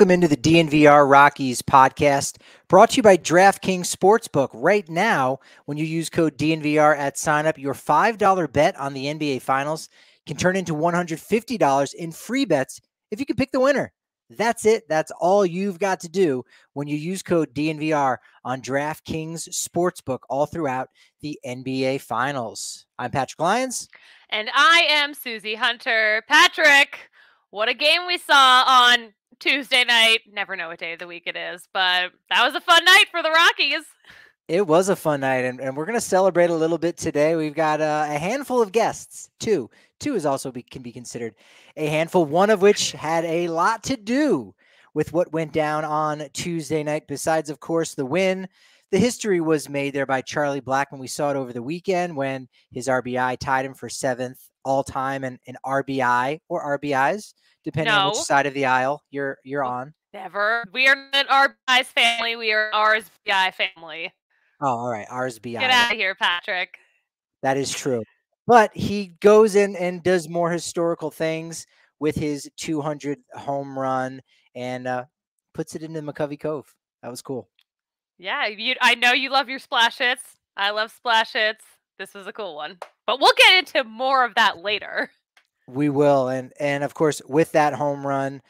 Welcome into the DNVR Rockies podcast, brought to you by DraftKings Sportsbook. Right now, when you use code DNVR at signup, your $5 bet on the NBA Finals can turn into $150 in free bets if you can pick the winner. That's it. That's all you've got to do when you use code DNVR on DraftKings Sportsbook all throughout the NBA Finals. I'm Patrick Lyons. And I am Susie Hunter. Patrick, what a game we saw on Tuesday night. Never know what day of the week it is, but that was a fun night for the Rockies. It was a fun night, and, and we're going to celebrate a little bit today. We've got uh, a handful of guests, two. Two is also be, can be considered a handful, one of which had a lot to do with what went down on Tuesday night, besides, of course, the win. The history was made there by Charlie Blackmon. We saw it over the weekend when his RBI tied him for seventh all time and an RBI or RBIs depending no. on which side of the aisle you're you're on. Never. We are not RBI's family. We are RSBI family. Oh, all right. RSBI. Get out of here, Patrick. That is true. But he goes in and does more historical things with his 200 home run and uh, puts it into McCovey Cove. That was cool. Yeah, you. I know you love your splash hits. I love splash hits. This was a cool one, but we'll get into more of that later. We will, and and of course, with that home run,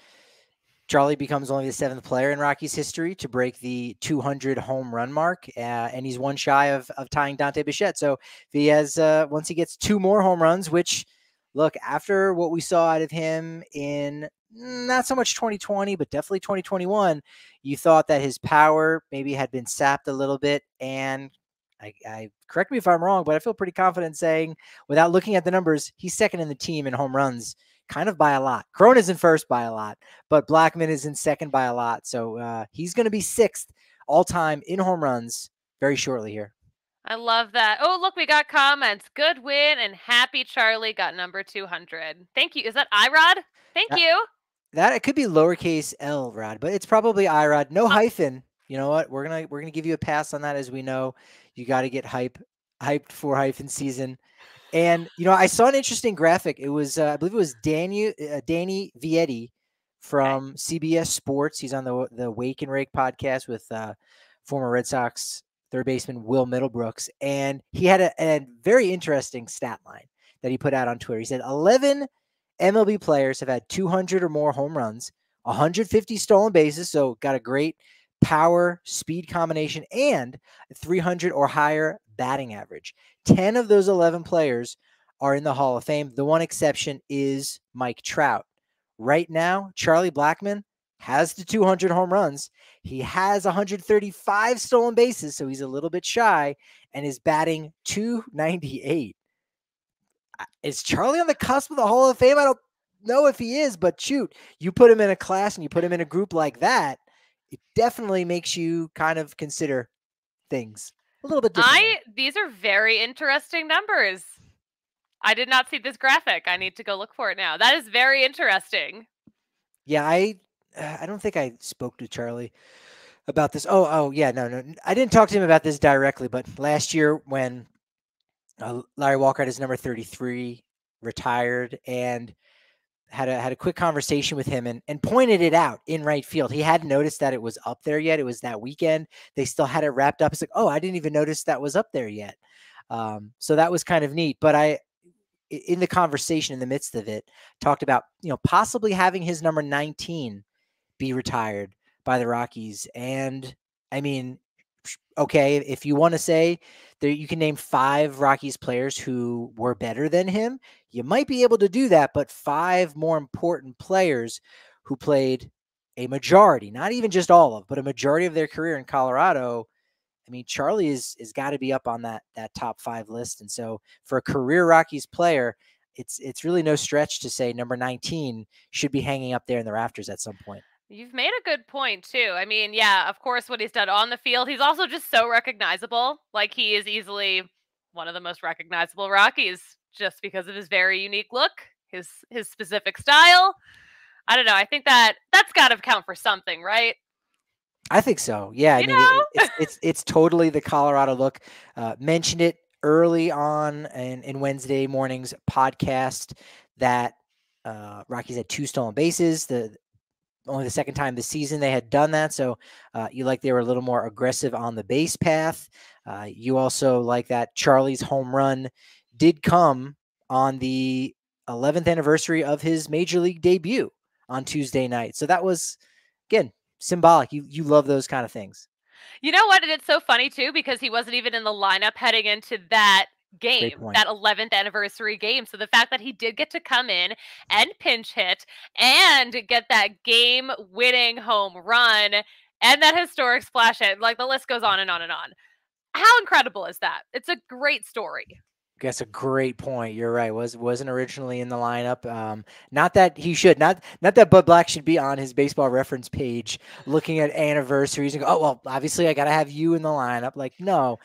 Charlie becomes only the seventh player in Rockies history to break the 200 home run mark, uh, and he's one shy of of tying Dante Bichette. So if he has uh, once he gets two more home runs, which look after what we saw out of him in not so much 2020, but definitely 2021, you thought that his power maybe had been sapped a little bit, and I, I, correct me if I'm wrong, but I feel pretty confident saying, without looking at the numbers, he's second in the team in home runs, kind of by a lot. Cron is in first by a lot, but Blackmon is in second by a lot. So uh, he's going to be sixth all time in home runs very shortly here. I love that. Oh, look, we got comments. Good win and happy Charlie got number 200. Thank you. Is that Irod? Thank that, you. That it could be lowercase L Rod, but it's probably Irod. No hyphen. You know what? We're gonna we're gonna give you a pass on that as we know you got to get hype hyped for hyphen season. And you know, I saw an interesting graphic. It was uh, I believe it was Danny uh, Danny Vietti from CBS Sports. He's on the the Wake and Rake podcast with uh, former Red Sox third baseman Will Middlebrooks, and he had a, a very interesting stat line that he put out on Twitter. He said 11 MLB players have had 200 or more home runs, 150 stolen bases, so got a great power, speed combination, and 300 or higher batting average. 10 of those 11 players are in the Hall of Fame. The one exception is Mike Trout. Right now, Charlie Blackmon has the 200 home runs. He has 135 stolen bases, so he's a little bit shy and is batting 298. Is Charlie on the cusp of the Hall of Fame? I don't know if he is, but shoot, you put him in a class and you put him in a group like that, it definitely makes you kind of consider things a little bit different. I these are very interesting numbers. I did not see this graphic. I need to go look for it now. That is very interesting. Yeah, I I don't think I spoke to Charlie about this. Oh, oh yeah, no, no. I didn't talk to him about this directly, but last year when uh, Larry Walker had his number 33 retired and had a had a quick conversation with him and and pointed it out in right field. He hadn't noticed that it was up there yet. It was that weekend. They still had it wrapped up. It's like, oh, I didn't even notice that was up there yet. Um, so that was kind of neat. But I, in the conversation in the midst of it, talked about you know possibly having his number 19 be retired by the Rockies. And I mean, okay, if you want to say that you can name five Rockies players who were better than him. You might be able to do that, but five more important players who played a majority, not even just all of, but a majority of their career in Colorado. I mean, Charlie is is got to be up on that that top five list. And so for a career Rockies player, it's it's really no stretch to say number 19 should be hanging up there in the rafters at some point. You've made a good point too. I mean, yeah, of course, what he's done on the field, he's also just so recognizable. Like he is easily one of the most recognizable Rockies just because of his very unique look, his his specific style. I don't know. I think that that's got to count for something, right? I think so. Yeah, I you mean, it, it's, it's it's totally the Colorado look. Uh, mentioned it early on in, in Wednesday morning's podcast that uh, Rockies had two stolen bases. The only the second time this season they had done that. So uh, you like they were a little more aggressive on the base path. Uh, you also like that Charlie's home run did come on the 11th anniversary of his major league debut on Tuesday night. So that was again symbolic. You you love those kind of things. You know what? And it's so funny too because he wasn't even in the lineup heading into that game, that 11th anniversary game. So the fact that he did get to come in and pinch hit and get that game winning home run and that historic splash hit, like the list goes on and on and on. How incredible is that? It's a great story. That's a great point. You're right. Was wasn't originally in the lineup. Um, not that he should. Not not that Bud Black should be on his baseball reference page looking at anniversaries and go, oh well, obviously I got to have you in the lineup. Like no,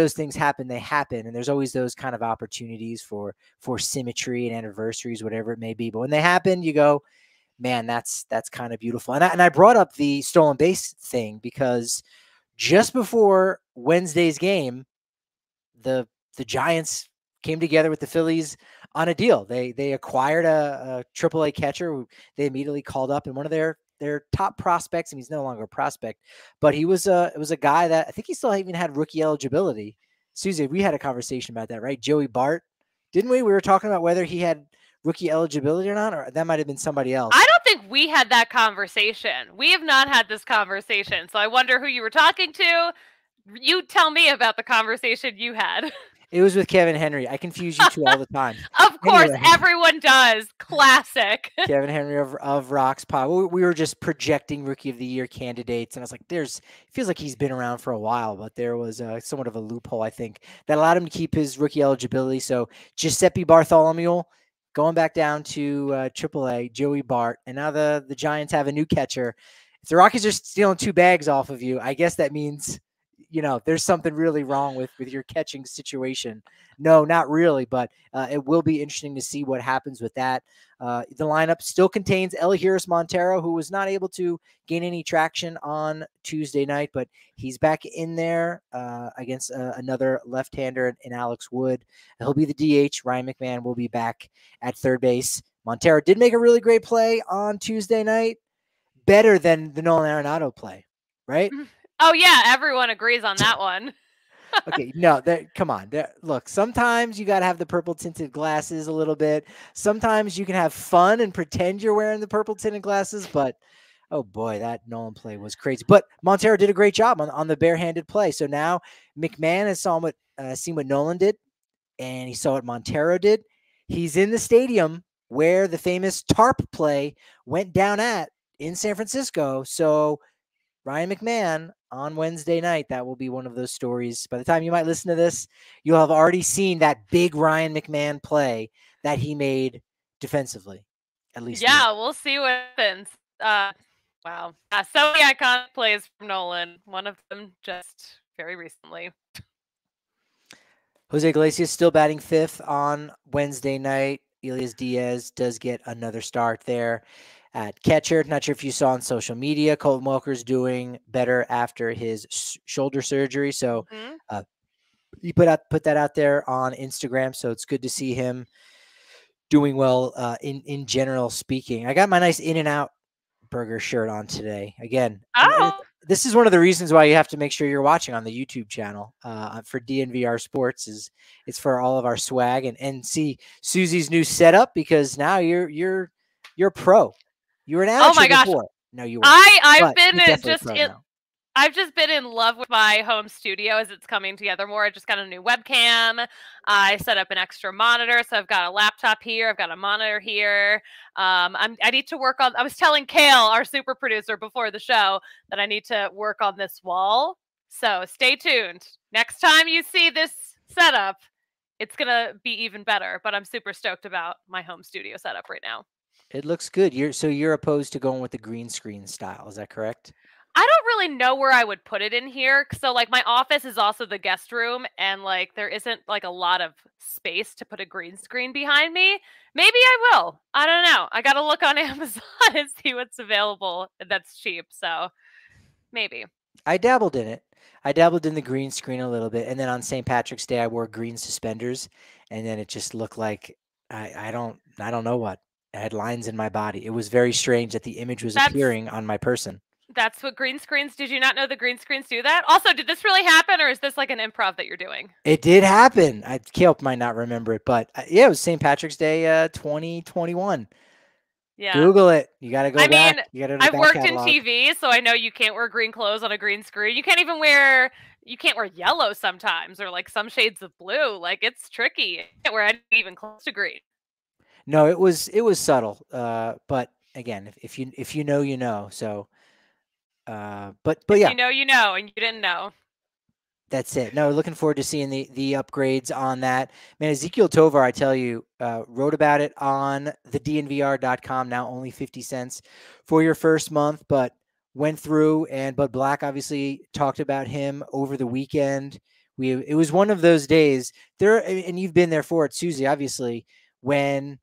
those things happen, they happen, and there's always those kind of opportunities for for symmetry and anniversaries, whatever it may be. But when they happen, you go, man, that's that's kind of beautiful. And I, and I brought up the stolen base thing because just before Wednesday's game, the the Giants came together with the Phillies on a deal. They they acquired a, a AAA catcher they immediately called up, and one of their their top prospects, and he's no longer a prospect, but he was a it was a guy that I think he still even had rookie eligibility. Susie, we had a conversation about that, right? Joey Bart, didn't we? We were talking about whether he had rookie eligibility or not, or that might have been somebody else. I don't think we had that conversation. We have not had this conversation. So I wonder who you were talking to. You tell me about the conversation you had. It was with Kevin Henry. I confuse you two all the time. of course, anyway. everyone does. Classic. Kevin Henry of, of Rocks Pod. We were just projecting Rookie of the Year candidates, and I was like, "There's." feels like he's been around for a while, but there was uh, somewhat of a loophole, I think, that allowed him to keep his rookie eligibility. So Giuseppe Bartholomew going back down to uh, AAA, Joey Bart, and now the the Giants have a new catcher. If the Rockies are stealing two bags off of you, I guess that means you know there's something really wrong with with your catching situation. No not really but uh, it will be interesting to see what happens with that. Uh, the lineup still contains Elehuris Montero who was not able to gain any traction on Tuesday night but he's back in there uh, against uh, another left-hander in Alex Wood. He'll be the DH Ryan McMahon will be back at third base. Montero did make a really great play on Tuesday night better than the Nolan Arenado play right? Mm-hmm. Oh yeah, everyone agrees on that one. okay, no, that come on. That, look, sometimes you got to have the purple tinted glasses a little bit. Sometimes you can have fun and pretend you're wearing the purple tinted glasses, but oh boy, that Nolan play was crazy. But Montero did a great job on, on the barehanded play. So now McMahon has saw what uh, seen what Nolan did, and he saw what Montero did. He's in the stadium where the famous tarp play went down at in San Francisco. So Ryan McMahon on Wednesday night. That will be one of those stories. By the time you might listen to this, you'll have already seen that big Ryan McMahon play that he made defensively. At least, yeah, we'll see what happens. Uh, wow, uh, so many iconic plays from Nolan. One of them just very recently. Jose Iglesias still batting fifth on Wednesday night. Elias Diaz does get another start there at catcher. Not sure if you saw on social media, Colton Welker's doing better after his sh- shoulder surgery. So mm-hmm. uh, he put out put that out there on Instagram. So it's good to see him doing well uh, in in general speaking. I got my nice In and Out burger shirt on today. Again, oh. this is one of the reasons why you have to make sure you're watching on the YouTube channel uh, for DNVR Sports. Is it's for all of our swag and and see Susie's new setup because now you're you're you're pro. You were an amateur oh my gosh. before. No, you were. I I've been just in, I've just been in love with my home studio as it's coming together more. I just got a new webcam. I set up an extra monitor, so I've got a laptop here. I've got a monitor here. Um, I'm, I need to work on. I was telling Kale, our super producer, before the show that I need to work on this wall. So stay tuned. Next time you see this setup, it's gonna be even better. But I'm super stoked about my home studio setup right now. It looks good. You're so you're opposed to going with the green screen style. Is that correct? I don't really know where I would put it in here. So like my office is also the guest room and like there isn't like a lot of space to put a green screen behind me. Maybe I will. I don't know. I got to look on Amazon and see what's available that's cheap. So maybe. I dabbled in it. I dabbled in the green screen a little bit and then on St. Patrick's Day I wore green suspenders and then it just looked like I I don't I don't know what. I had lines in my body. It was very strange that the image was That's- appearing on my person. That's what green screens. Did you not know the green screens do that? Also, did this really happen, or is this like an improv that you're doing? It did happen. I Caleb might not remember it, but uh, yeah, it was St. Patrick's Day, uh, 2021. Yeah. Google it. You got to go I back. mean, you got to. I've worked in TV, so I know you can't wear green clothes on a green screen. You can't even wear you can't wear yellow sometimes, or like some shades of blue. Like it's tricky. You can't wear anything even close to green. No, it was it was subtle. Uh, but again, if, if you if you know, you know. So, uh, but but If yeah, You know, you know, and you didn't know. That's it. No, looking forward to seeing the the upgrades on that. Man, Ezekiel Tovar, I tell you, uh, wrote about it on the DNVR.com. Now only 50 cents for your first month, but went through and Bud Black obviously talked about him over the weekend. We it was one of those days there, and you've been there for it, Susie, obviously, when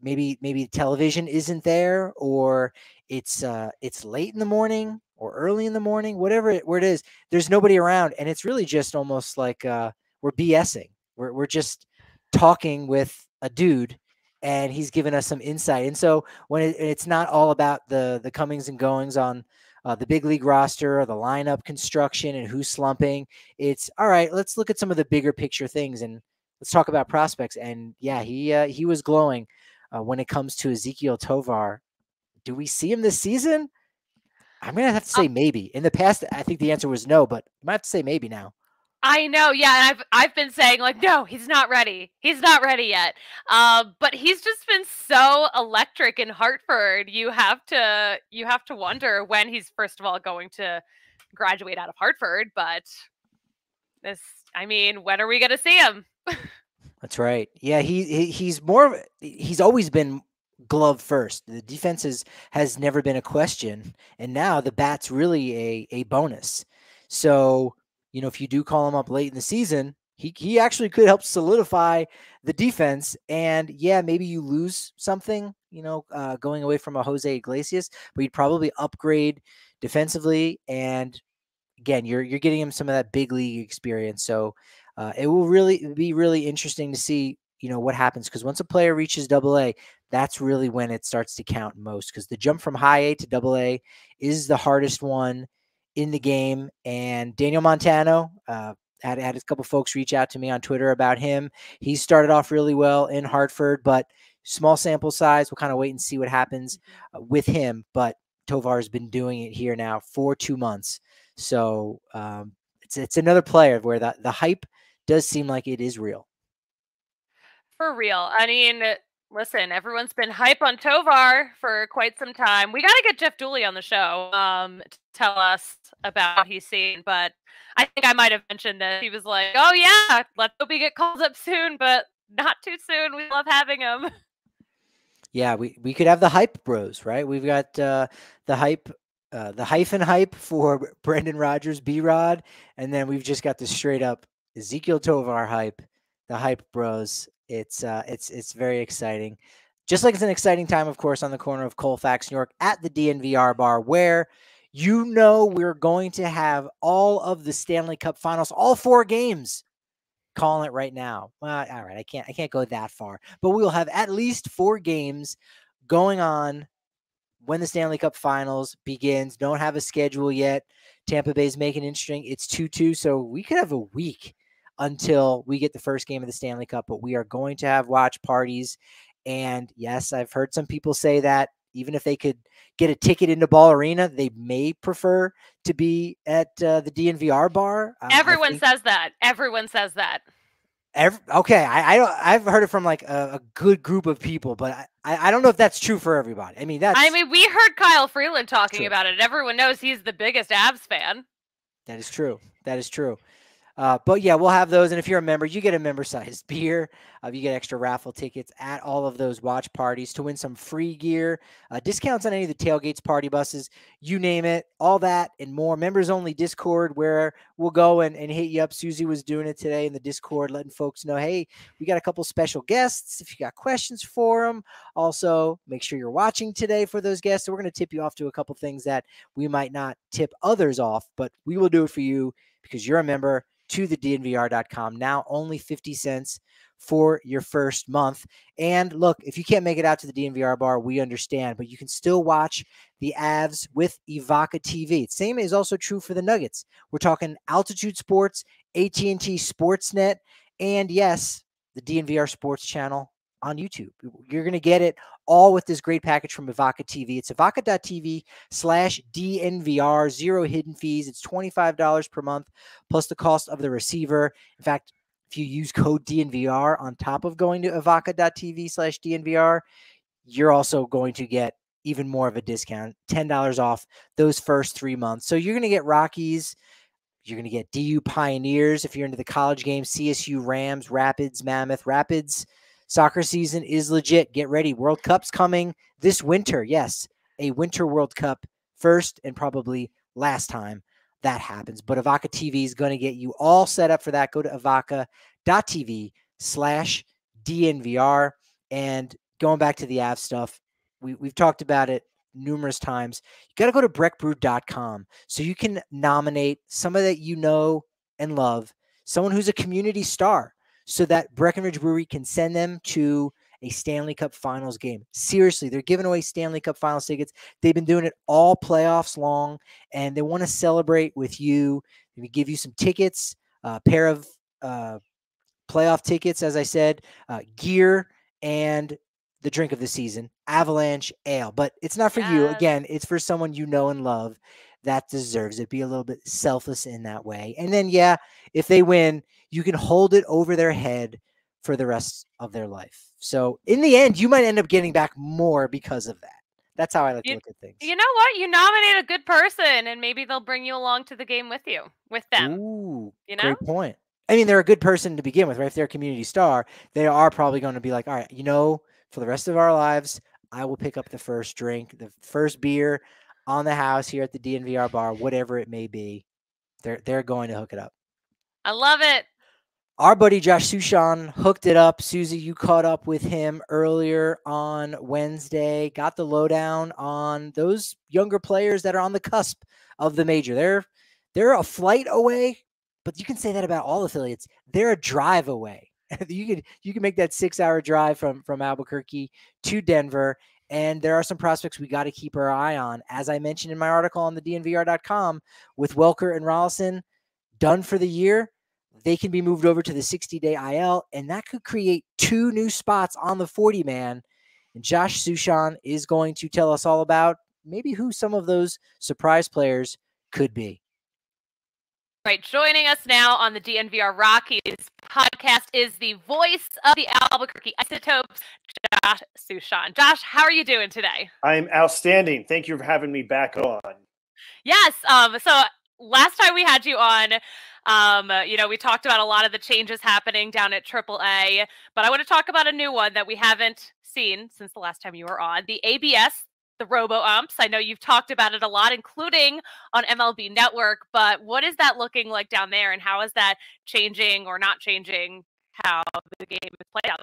maybe maybe television isn't there or it's uh it's late in the morning or early in the morning whatever it, where it is there's nobody around and it's really just almost like uh we're bsing. We're, we're just talking with a dude and he's given us some insight and so when it, it's not all about the the comings and goings on uh, the big league roster or the lineup construction and who's slumping. It's all right let's look at some of the bigger picture things and let's talk about prospects and yeah he uh, he was glowing uh, when it comes to Ezekiel Tovar. Do we see him this season? I'm gonna have to say maybe. In the past, I think the answer was no, but I might have to say maybe now. I know, yeah, and I've I've been saying like, no, he's not ready. He's not ready yet. Um, but he's just been so electric in Hartford. You have to you have to wonder when he's first of all going to graduate out of Hartford. But this, I mean, when are we going to see him? That's right. Yeah, he, he he's more. He's always been glove first. The defense is, has never been a question, and now the bat's really a a bonus. So you know, if you do call him up late in the season, he he actually could help solidify the defense. And yeah, maybe you lose something, you know, uh, going away from a Jose Iglesias, but you'd probably upgrade defensively. And again, you're you're getting him some of that big league experience. So uh, it will really be really interesting to see, you know, what happens because once a player reaches Double A, that's really when it starts to count most. Because the jump from High A to Double A is the hardest one in the game. And Daniel Montano, uh, had, had a couple folks reach out to me on Twitter about him. He started off really well in Hartford, but small sample size. We'll kind of wait and see what happens uh, with him. But Tovar has been doing it here now for two months. So um, it's it's another player where the, the hype does seem like it is real. For real. I mean, listen, everyone's been hype on Tovar for quite some time. We got to get Jeff Dooley on the show um, to tell us about what he's seen. But I think I might have mentioned that he was like, oh, yeah, let's hope he get called up soon, but not too soon. We love having him. Yeah, we, we could have the hype bros, right? We've got uh, the hype uh, the hyphen hype for Brendan Rodgers, B Rod, and then we've just got the straight up Ezekiel Tovar hype, the hype bros. It's uh, it's it's very exciting. Just like it's an exciting time, of course, on the corner of Colfax, New York, at the DNVR bar, where you know we're going to have all of the Stanley Cup Finals, all four games. Calling it right now. Well, all right, I can't I can't go that far, but we will have at least four games going on when the Stanley Cup Finals begins. Don't have a schedule yet. Tampa Bay's making interesting. It's 2 2, so we could have a week until we get the first game of the Stanley Cup, but we are going to have watch parties. And yes, I've heard some people say that even if they could get a ticket into Ball Arena, they may prefer to be at uh, the DNVR bar. Uh, Everyone says that. Everyone says that. Every, okay, I, I don't. I've heard it from like a, a good group of people, but I, I, don't know if that's true for everybody. I mean, that's. I mean, we heard Kyle Freeland talking about it. Everyone knows he's the biggest Avs fan. That is true. That is true. Uh, but yeah, we'll have those. And if you're a member, you get a member sized beer. Uh, you get extra raffle tickets at all of those watch parties to win some free gear, uh, discounts on any of the tailgates, party buses, you name it, all that and more. Members only Discord where we'll go and, and hit you up. Susie was doing it today in the Discord, letting folks know, hey, we got a couple special guests. If you got questions for them, also make sure you're watching today for those guests. So we're going to tip you off to a couple things that we might not tip others off, but we will do it for you because you're a member to the DNVR.com. Now only 50 cents for your first month. And look, if you can't make it out to the DNVR bar, we understand, but you can still watch the Avs with Evoca TV. Same is also true for the Nuggets. We're talking Altitude Sports, AT&T Sportsnet, and yes, the DNVR Sports channel on YouTube. You're going to get it all with this great package from Evoca TV. It's evoca.tv slash DNVR, zero hidden fees. It's $25 per month plus the cost of the receiver. In fact, if you use code DNVR on top of going to evoca.tv slash DNVR, you're also going to get even more of a discount, $10 off those first three months. So you're going to get Rockies. You're going to get DU Pioneers if you're into the college game, CSU Rams, Rapids, Mammoth, Rapids. Soccer season is legit. Get ready. World Cup's coming this winter. Yes, a Winter World Cup first and probably last time that happens. But Evoca TV is going to get you all set up for that. Go to evoca.tv slash DNVR. And going back to the Av stuff, we, we've talked about it numerous times. You got to go to breckbrew.com so you can nominate somebody that you know and love, someone who's a community star, so that Breckenridge Brewery can send them to a Stanley Cup Finals game. Seriously, they're giving away Stanley Cup Finals tickets. They've been doing it all playoffs long, and they want to celebrate with you. They give you some tickets, a pair of uh, playoff tickets, as I said, uh, gear, and the drink of the season, Avalanche Ale. But it's not for yes. you. Again, it's for someone you know and love that deserves it. Be a little bit selfless in that way. And then, yeah, if they win, you can hold it over their head for the rest of their life. So in the end, you might end up getting back more because of that. That's how I like you, to look at things. You know what? You nominate a good person, and maybe they'll bring you along to the game with you, with them. Ooh, you know? great point. I mean, they're a good person to begin with, right? If they're a community star, they are probably going to be like, all right, you know, for the rest of our lives, I will pick up the first drink, the first beer on the house here at the DNVR bar, whatever it may be. They're they're going to hook it up. I love it our buddy Josh Suchon hooked it up. Susie, you caught up with him earlier on Wednesday. Got the lowdown on those younger players that are on the cusp of the major. They're they're a flight away, but you can say that about all affiliates. They're a drive away. you could you can make that six hour drive from from Albuquerque to Denver. And there are some prospects we got to keep our eye on. As I mentioned in my article on the DNVR.com, with Welker and Rolison done for the year, they can be moved over to the 60 day IL, and that could create two new spots on the 40 man. And Josh Suchon is going to tell us all about maybe who some of those surprise players could be. Right, joining us now on the DNVR Rockies podcast is the voice of the Albuquerque Isotopes, Josh Suchon. Josh, how are you doing today? I'm outstanding. Thank you for having me back on. Yes. Um. So last time we had you on, um, you know, we talked about a lot of the changes happening down at AAA, but I want to talk about a new one that we haven't seen since the last time you were on the ABS, the Robo Umps. I know you've talked about it a lot, including on MLB Network, but what is that looking like down there, and how is that changing or not changing how the game is played out?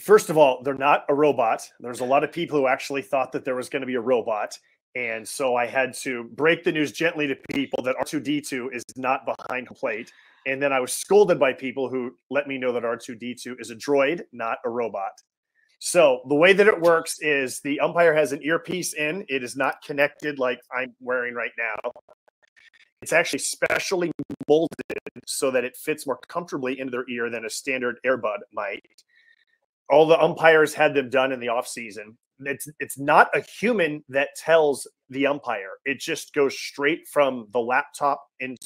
First of all, they're not a robot. There's a lot of people who actually thought that there was going to be a robot. And so I had to break the news gently to people that R2D2 is not behind plate. And then I was scolded by people who let me know that R2D2 is a droid, not a robot. So the way that it works is the umpire has an earpiece in. It is not connected like I'm wearing right now. It's actually specially molded so that it fits more comfortably into their ear than a standard earbud might. All the umpires had them done in the off season it's it's not a human that tells the umpire. It just goes straight from the laptop into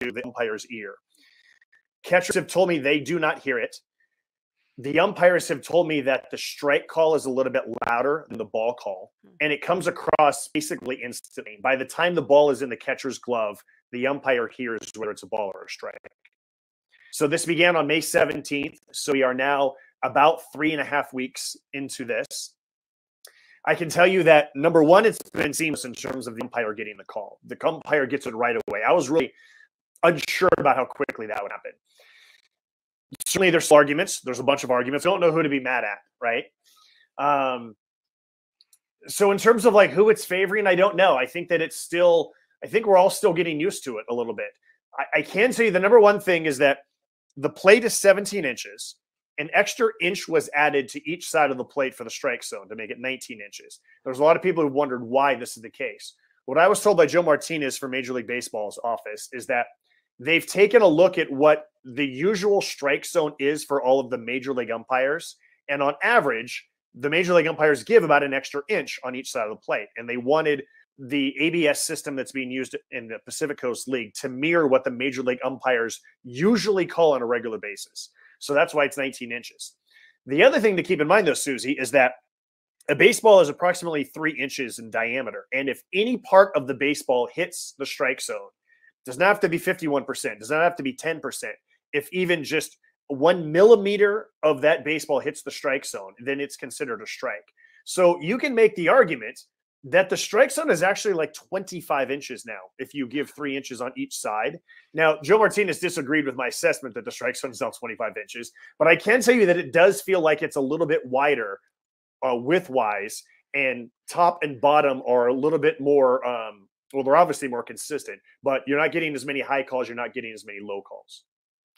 the umpire's ear. Catchers have told me they do not hear it. The umpires have told me that the strike call is a little bit louder than the ball call, hmm. and it comes across basically instantly. By the time the ball is in the catcher's glove, the umpire hears whether it's a ball or a strike. So this began on May 17th. So we are now about three and a half weeks into this. I can tell you that number one, it's been seamless in terms of the umpire getting the call. The umpire gets it right away. I was really unsure about how quickly that would happen. Certainly, there's arguments. There's a bunch of arguments. I don't know who to be mad at, right? Um, so in terms of like who it's favoring, I don't know. I think that it's still. I think we're all still getting used to it a little bit. I, I can tell you the number one thing is that the plate is 17 inches. An extra inch was added to each side of the plate for the strike zone to make it 19 inches. There's a lot of people who wondered why this is the case. What I was told by Joe Martinez from Major League Baseball's office is that they've taken a look at what the usual strike zone is for all of the major league umpires. And on average, the major league umpires give about an extra inch on each side of the plate. And they wanted the ABS system that's being used in the Pacific Coast League to mirror what the major league umpires usually call on a regular basis. So that's why it's 19 inches. The other thing to keep in mind, though, Susie, is that a baseball is approximately three inches in diameter. And if any part of the baseball hits the strike zone, does not have to be 51%, does not have to be 10%. If even just one millimeter of that baseball hits the strike zone, then it's considered a strike. So you can make the argument that the strike zone is actually like 25 inches now if you give three inches on each side. Now, Joe Martinez disagreed with my assessment that the strike zone is now 25 inches, but I can tell you that it does feel like it's a little bit wider uh, width wise, and top and bottom are a little bit more. Um, well, they're obviously more consistent, but you're not getting as many high calls, you're not getting as many low calls.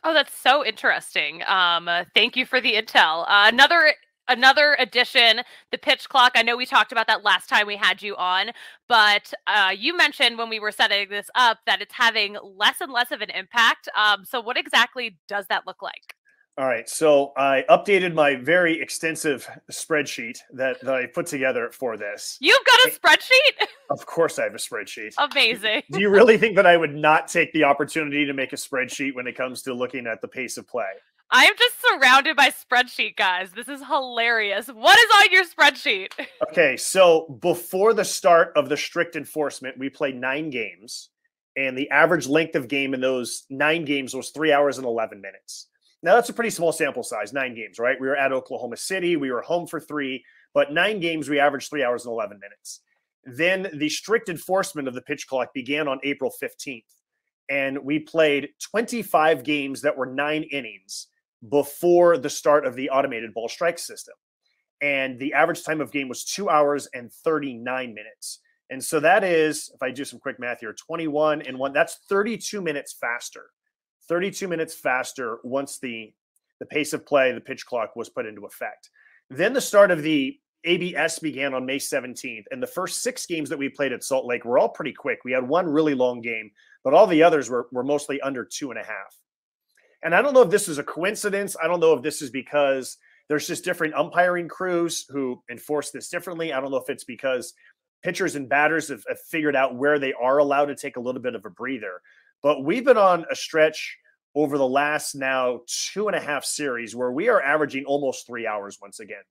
Oh, that's so interesting. Um, uh, thank you for the intel. Uh, another another addition, the pitch clock. I know we talked about that last time we had you on, but uh, you mentioned when we were setting this up that it's having less and less of an impact. Um, so, what exactly does that look like? All right. So I updated my very extensive spreadsheet that, that I put together for this. You've got a spreadsheet? Of course I have a spreadsheet. Amazing. Do you really think that I would not take the opportunity to make a spreadsheet when it comes to looking at the pace of play? I am just surrounded by spreadsheet guys. This is hilarious. What is on your spreadsheet? Okay, so before the start of the strict enforcement, we played nine games, and the average length of game in those nine games was three hours and 11 minutes. Now, that's a pretty small sample size, nine games, right? We were at Oklahoma City, we were home for three, but nine games, we averaged three hours and 11 minutes. Then the strict enforcement of the pitch clock began on April 15th, and we played 25 games that were nine innings before the start of the automated ball strike system. And the average time of game was two hours and 39 minutes. And so that is, if I do some quick math here, 21 and one, that's 32 minutes faster. 32 minutes faster once the the pace of play, the pitch clock was put into effect. Then the start of the ABS began on May 17th, and the first six games that we played at Salt Lake were all pretty quick. We had one really long game, but all the others were, were mostly under two and a half. And I don't know if this is a coincidence. I don't know if this is because there's just different umpiring crews who enforce this differently. I don't know if it's because pitchers and batters have, have figured out where they are allowed to take a little bit of a breather. But we've been on a stretch over the last now two and a half series where we are averaging almost three hours once again.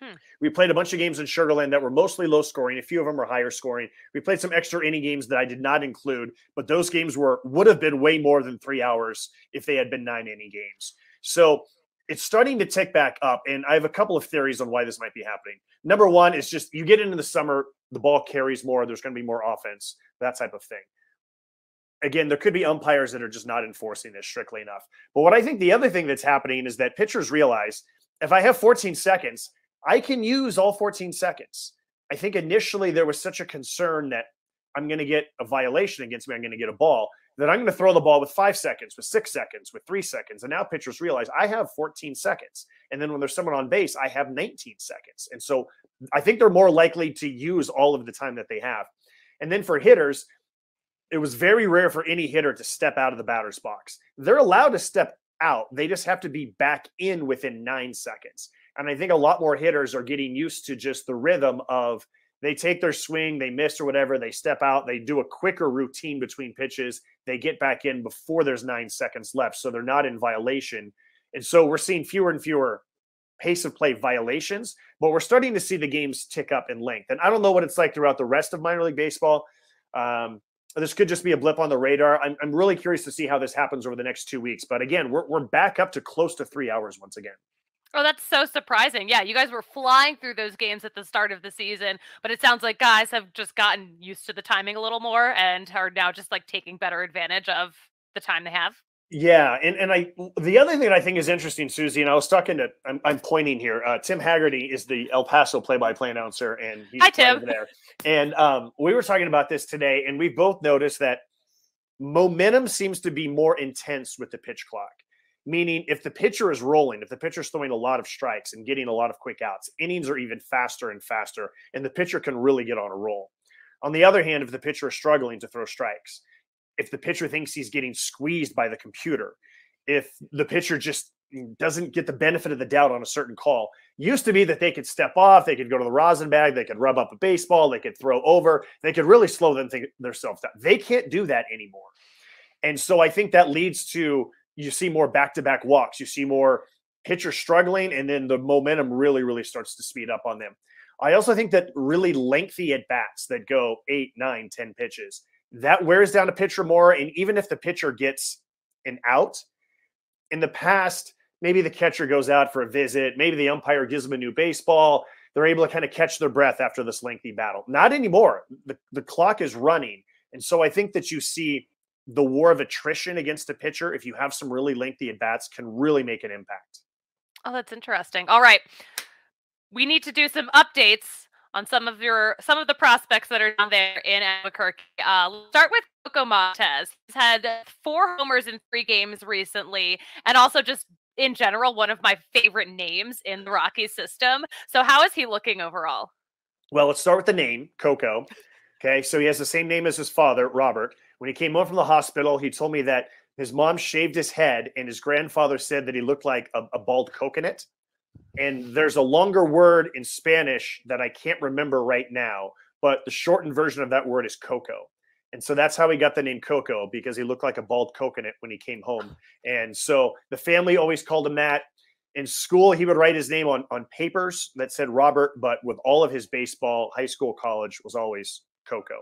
Hmm. We played a bunch of games in Sugarland that were mostly low scoring. A few of them were higher scoring. We played some extra inning games that I did not include, but those games were would have been way more than three hours if they had been nine inning games. So it's starting to tick back up, and I have a couple of theories on why this might be happening. Number one is just you get into the summer, the ball carries more. There's going to be more offense, that type of thing. Again, there could be umpires that are just not enforcing this strictly enough. But what I think the other thing that's happening is that pitchers realize if I have 14 seconds, I can use all 14 seconds. I think initially there was such a concern that I'm going to get a violation against me, I'm going to get a ball, that I'm going to throw the ball with five seconds, with six seconds, with three seconds. And now pitchers realize I have 14 seconds. And then when there's someone on base, I have 19 seconds. And so I think they're more likely to use all of the time that they have. And then for hitters, it was very rare for any hitter to step out of the batter's box. They're allowed to step out, they just have to be back in within nine seconds. And I think a lot more hitters are getting used to just the rhythm of they take their swing, they miss or whatever, they step out, they do a quicker routine between pitches, they get back in before there's nine seconds left. So they're not in violation. And so we're seeing fewer and fewer pace of play violations, but we're starting to see the games tick up in length. And I don't know what it's like throughout the rest of minor league baseball. Um, this could just be a blip on the radar. I'm, I'm really curious to see how this happens over the next two weeks. But again, we're, we're back up to close to three hours once again. Oh, that's so surprising. Yeah, you guys were flying through those games at the start of the season, but it sounds like guys have just gotten used to the timing a little more and are now just like taking better advantage of the time they have. Yeah, and and I the other thing that I think is interesting, Susie, and I was talking to I'm, I'm pointing here. Uh, Tim Hagerty is the El Paso play-by-play announcer, and he's Hi, Tim. there. And um, we were talking about this today, and we both noticed that momentum seems to be more intense with the pitch clock. Meaning, if the pitcher is rolling, if the pitcher's throwing a lot of strikes and getting a lot of quick outs, innings are even faster and faster, and the pitcher can really get on a roll. On the other hand, if the pitcher is struggling to throw strikes, if the pitcher thinks he's getting squeezed by the computer, if the pitcher just doesn't get the benefit of the doubt on a certain call. Used to be that they could step off, they could go to the rosin bag, they could rub up a baseball, they could throw over, they could really slow them th- themselves down. They can't do that anymore. And so I think that leads to you see more back to back walks, you see more pitchers struggling, and then the momentum really, really starts to speed up on them. I also think that really lengthy at bats that go eight, nine, ten pitches, that wears down a pitcher more. And even if the pitcher gets an out, in the past, maybe the catcher goes out for a visit, maybe the umpire gives them a new baseball. They're able to kind of catch their breath after this lengthy battle. Not anymore. The, the clock is running. And so I think that you see the war of attrition against a pitcher, if you have some really lengthy at bats, can really make an impact. Oh, that's interesting. All right. We need to do some updates on some of your some of the prospects that are down there in Albuquerque. Uh, let's start with Coco Montes. He's had four homers in three games recently, and also just in general one of my favorite names in the Rockies system. So, how is he looking overall? Well, let's start with the name Coco. Okay, so he has the same name as his father, Robert. When he came home from the hospital, he told me that his mom shaved his head, and his grandfather said that he looked like a, a bald coconut and there's a longer word in Spanish that I can't remember right now, but the shortened version of that word is coco. And so that's how he got the name Coco because he looked like a bald coconut when he came home. And so the family always called him that. In school, he would write his name on, on papers that said Robert, but with all of his baseball, high school, college was always Coco.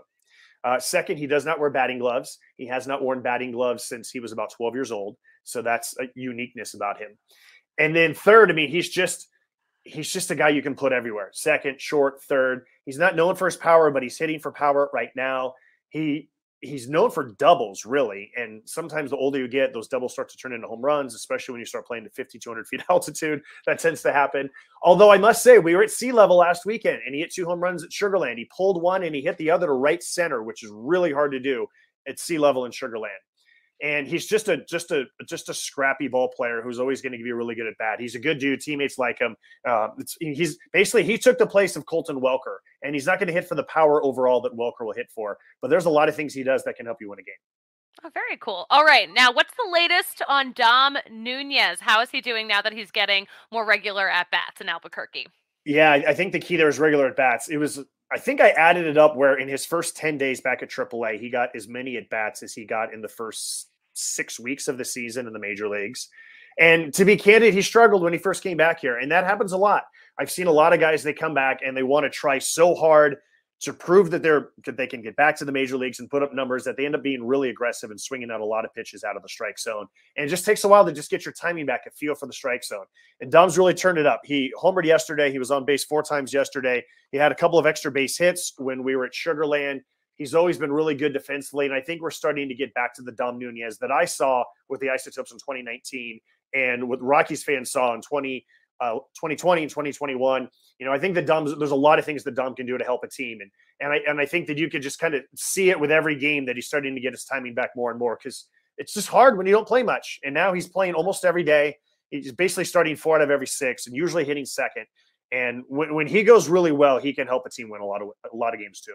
Uh, second, he does not wear batting gloves. He has not worn batting gloves since he was about 12 years old. So that's a uniqueness about him. And then third, I mean, he's just he's just a guy you can put everywhere. Second, short, third. He's not known for his power, but he's hitting for power right now. He he's known for doubles, really. And sometimes the older you get, those doubles start to turn into home runs, especially when you start playing to 50, 200 feet altitude. That tends to happen. Although I must say, we were at sea level last weekend and he hit two home runs at Sugarland. He pulled one and he hit the other to right center, which is really hard to do at sea level in Sugarland and he's just a just a just a scrappy ball player who's always going to give you really good at bat. He's a good dude. Teammates like him. Uh, he's basically he took the place of Colton Welker, and he's not going to hit for the power overall that Welker will hit for. But there's a lot of things he does that can help you win a game. Oh, very cool. All right, now what's the latest on Dom Nunez? How is he doing now that he's getting more regular at bats in Albuquerque? Yeah, I think the key there is regular at bats. It was I think I added it up where in his first 10 days back at AAA, he got as many at bats as he got in the first six weeks of the season in the major leagues. And to be candid, he struggled when he first came back here. And that happens a lot. I've seen a lot of guys, they come back and they want to try so hard to prove that they're that they can get back to the major leagues and put up numbers that they end up being really aggressive and swinging out a lot of pitches out of the strike zone. And it just takes a while to just get your timing back, a feel for the strike zone. And Dom's really turned it up. He homered yesterday. He was on base four times yesterday. He had a couple of extra base hits when we were at Sugarland. He's always been really good defensively, and I think we're starting to get back to the Dom Nunez that I saw with the Isotopes in 2019 and what Rockies fans saw in 20 uh, 2020 and 2021. You know, I think the Dom, there's a lot of things that Dom can do to help a team. And and I and I think that you could just kind of see it with every game that he's starting to get his timing back more and more because it's just hard when you don't play much. And now he's playing almost every day. He's basically starting four out of every six and usually hitting second. And when, when he goes really well, he can help a team win a lot of a lot of games too.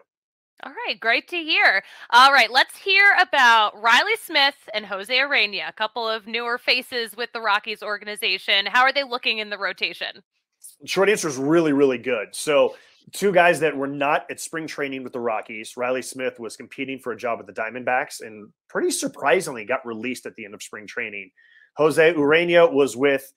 All right, great to hear. All right, let's hear about Riley Smith and Jose Urena, a couple of newer faces with the Rockies organization. How are they looking in the rotation? Short answer is really, really good. So, two guys that were not at spring training with the Rockies. Riley Smith was competing for a job with the Diamondbacks and pretty surprisingly got released at the end of spring training. Jose Urena was with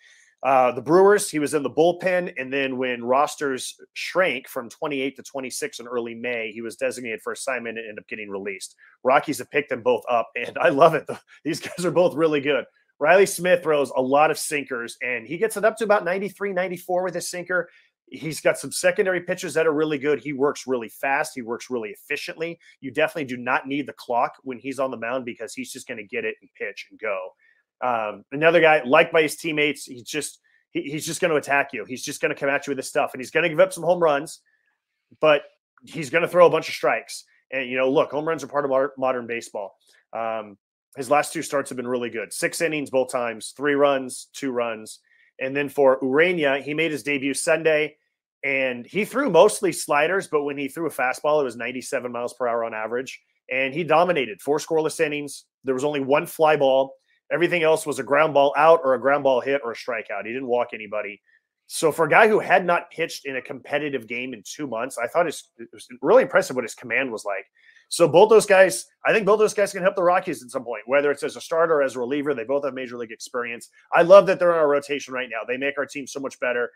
uh, the Brewers, he was in the bullpen. And then when rosters shrank from 28 to 26 in early May, he was designated for assignment and ended up getting released. Rockies have picked them both up, and I love it. These guys are both really good. Riley Smith throws a lot of sinkers, and he gets it up to about 93, 94 with his sinker. He's got some secondary pitches that are really good. He works really fast. He works really efficiently. You definitely do not need the clock when he's on the mound because he's just going to get it and pitch and go. Um, another guy liked by his teammates. He's just he, he's just going to attack you. He's just going to come at you with this stuff, and he's going to give up some home runs, but he's going to throw a bunch of strikes. And you know, look, home runs are part of modern baseball. Um, his last two starts have been really good. Six innings both times, three runs, two runs. And then for Urena, he made his debut Sunday and he threw mostly sliders, but when he threw a fastball, it was 97 miles per hour on average. And he dominated four scoreless innings. There was only one fly ball. Everything else was a ground ball out or a ground ball hit or a strikeout. He didn't walk anybody. So for a guy who had not pitched in a competitive game in two months, I thought it was really impressive what his command was like. So both those guys, I think both those guys can help the Rockies at some point, whether it's as a starter or as a reliever. They both have major league experience. I love that they're in our rotation right now. They make our team so much better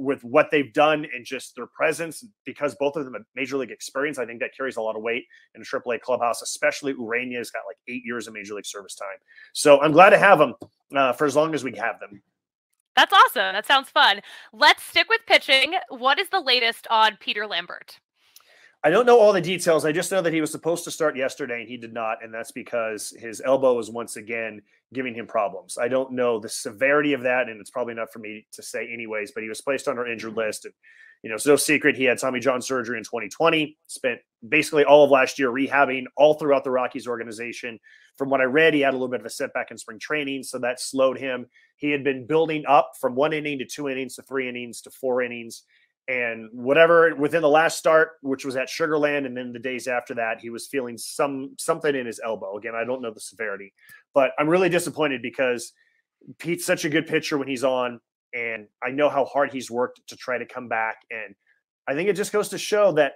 with what they've done and just their presence. Because both of them have major league experience, I think that carries a lot of weight in a AAA clubhouse, especially Urena's got like eight years of major league service time. So I'm glad to have them uh, for as long as we have them. That's awesome. That sounds fun. Let's stick with pitching. What is the latest on Peter Lambert? I don't know all the details. I just know that he was supposed to start yesterday and he did not, and that's because his elbow is once again giving him problems. I don't know the severity of that, and it's probably not for me to say anyways. But he was placed on our injured mm-hmm. list, and you know, it's no secret he had Tommy John surgery in 2020. Spent basically all of last year rehabbing all throughout the Rockies organization. From what I read, he had a little bit of a setback in spring training, so that slowed him. He had been building up from one inning to two innings to three innings to four innings and whatever within the last start which was at sugarland and then the days after that he was feeling some something in his elbow. Again i don't know the severity but i'm really disappointed because pete's such a good pitcher when he's on and i know how hard he's worked to try to come back and i think it just goes to show that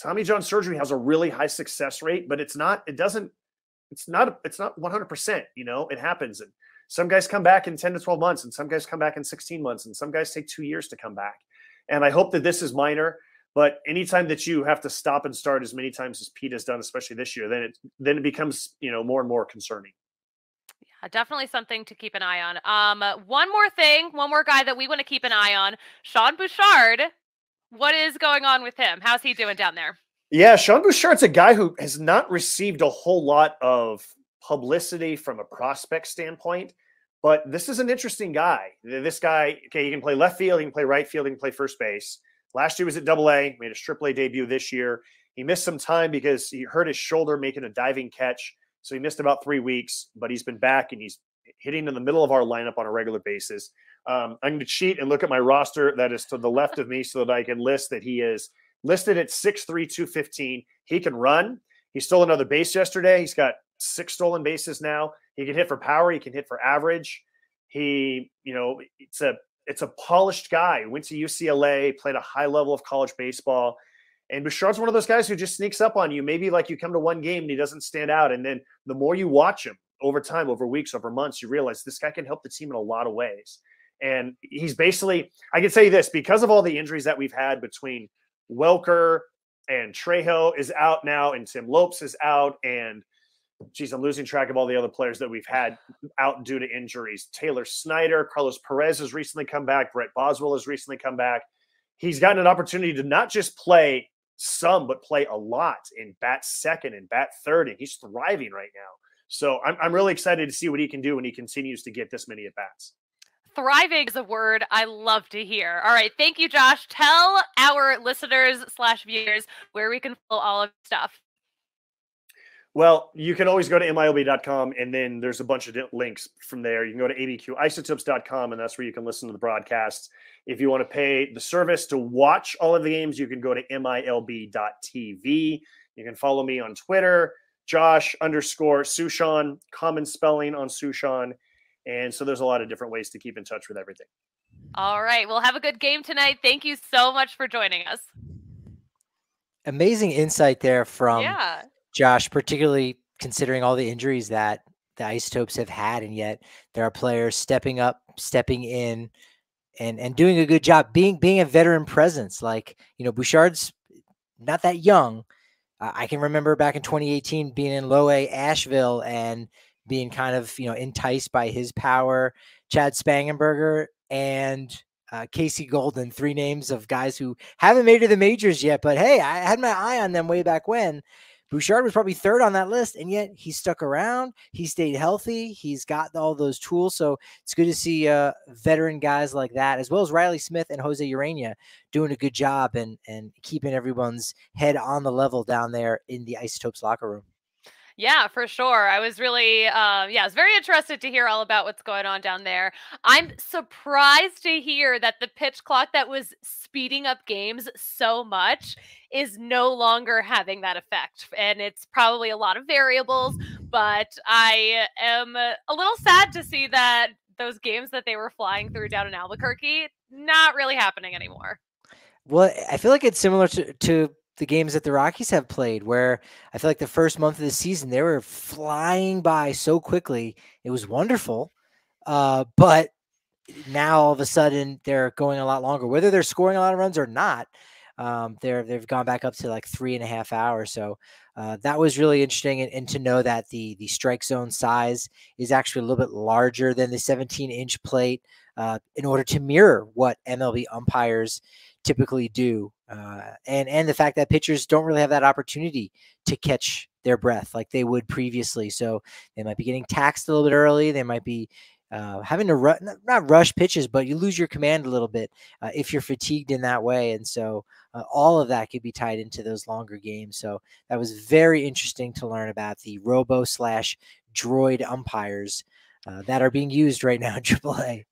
tommy john surgery has a really high success rate but it's not it doesn't it's not it's not 100% you know it happens and some guys come back in 10 to 12 months and some guys come back in 16 months and some guys take two years to come back and I hope that this is minor. But anytime that you have to stop and start as many times as Pete has done, especially this year, then it then it becomes you know more and more concerning. Yeah, definitely something to keep an eye on. Um, one more thing, one more guy that we want to keep an eye on, Sean Bouchard. What is going on with him? How's he doing down there? Yeah, Sean Bouchard's a guy who has not received a whole lot of publicity from a prospect standpoint. But this is an interesting guy. This guy, okay, he can play left field, he can play right field, he can play first base. Last year was at double A, made a triple A debut this year. He missed some time because he hurt his shoulder making a diving catch. So he missed about three weeks, but he's been back and he's hitting in the middle of our lineup on a regular basis. Um, I'm going to cheat and look at my roster that is to the left of me so that I can list that he is listed at 6'3, 215. He can run. He stole another base yesterday. He's got six stolen bases now. He can hit for power. He can hit for average. He, you know, it's a it's a polished guy. Went to UCLA, played a high level of college baseball. And Bouchard's one of those guys who just sneaks up on you. Maybe like you come to one game and he doesn't stand out. And then the more you watch him over time, over weeks, over months, you realize this guy can help the team in a lot of ways. And he's basically, I can say this because of all the injuries that we've had between Welker and Trejo is out now, and Tim Lopes is out, and geez, I'm losing track of all the other players that we've had out due to injuries. Taylor Snyder, Carlos Perez has recently come back. Bret Boswell has recently come back. He's gotten an opportunity to not just play some, but play a lot in bat second and bat third, and he's thriving right now. So I'm, I'm really excited to see what he can do when he continues to get this many at bats. Thriving is a word I love to hear. All right, thank you, Josh. Tell our listeners slash viewers where we can follow all of stuff. Well, you can always go to MILB.com and then there's a bunch of links from there. You can go to abqisotopes.com and that's where you can listen to the broadcasts. If you want to pay the service to watch all of the games, you can go to MILB.tv. You can follow me on Twitter, Josh underscore Suchon, common spelling on Suchon. And so there's a lot of different ways to keep in touch with everything. All right. We'll have a good game tonight. Thank you so much for joining us. Amazing insight there from yeah. Josh, particularly considering all the injuries that the Isotopes have had, and yet there are players stepping up, stepping in, and and doing a good job, being being a veteran presence. Like you know, Bouchard's not that young. Uh, I can remember back in 2018 being in Low A Asheville and being kind of you know enticed by his power. Chad Spanberger and uh, Casey Golden, three names of guys who haven't made it to the majors yet, but hey, I had my eye on them way back when Bouchard was probably third on that list, and yet he stuck around. He stayed healthy. He's got all those tools. So it's good to see uh, veteran guys like that, as well as Riley Smith and Jose Urena, doing a good job and and keeping everyone's head on the level down there in the Isotopes locker room. Yeah, for sure. I was really, uh, yeah, I was very interested to hear all about what's going on down there. I'm surprised to hear that the pitch clock that was speeding up games so much is no longer having that effect. And it's probably a lot of variables, but I am a little sad to see that those games that they were flying through down in Albuquerque not really happening anymore. Well, I feel like it's similar to, to the games that the Rockies have played, where I feel like the first month of the season they were flying by so quickly. It was wonderful, uh, but now all of a sudden they're going a lot longer. Whether they're scoring a lot of runs or not, um, they're they've gone back up to like three and a half hours. So uh, that was really interesting, and, and, to know that the the strike zone size is actually a little bit larger than the 17 inch plate uh, in order to mirror what MLB umpires typically do, uh, and and the fact that pitchers don't really have that opportunity to catch their breath like they would previously. So they might be getting taxed a little bit early. They might be uh, having to ru- not rush pitches, but you lose your command a little bit uh, if you're fatigued in that way. And so uh, all of that could be tied into those longer games. So that was very interesting to learn about the robo slash droid umpires uh, that are being used right now in AAA.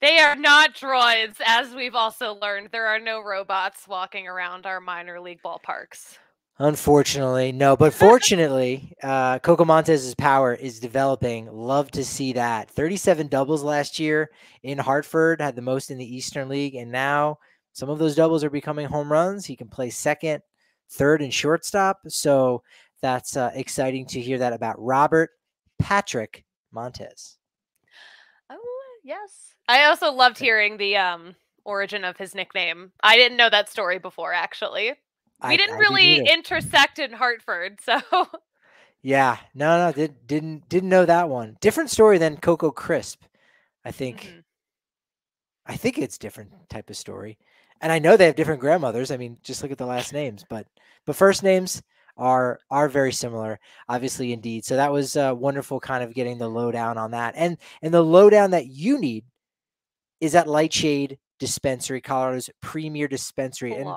They are not droids, as we've also learned. There are no robots walking around our minor league ballparks. Unfortunately, no. But fortunately, uh, Coco Montes's power is developing. Love to see that. 37 doubles last year in Hartford, had the most in the Eastern League. And now some of those doubles are becoming home runs. He can play second, third, and shortstop. So that's uh, exciting to hear that about Robert Patrick Montes. Oh, yes. I also loved hearing the um origin of his nickname. I didn't know that story before actually. We I, didn't I really didn't intersect in Hartford, so Yeah, no, no, did, didn't didn't know that one. Different story than Coco Crisp. I think. Mm-hmm. I think it's different type of story, and I know they have different grandmothers. I mean, just look at the last names, but but first names are are very similar, obviously, indeed. So that was uh, wonderful, kind of getting the lowdown on that, and and the lowdown that you need is at Lightshade Dispensary, Colorado's premier dispensary. And,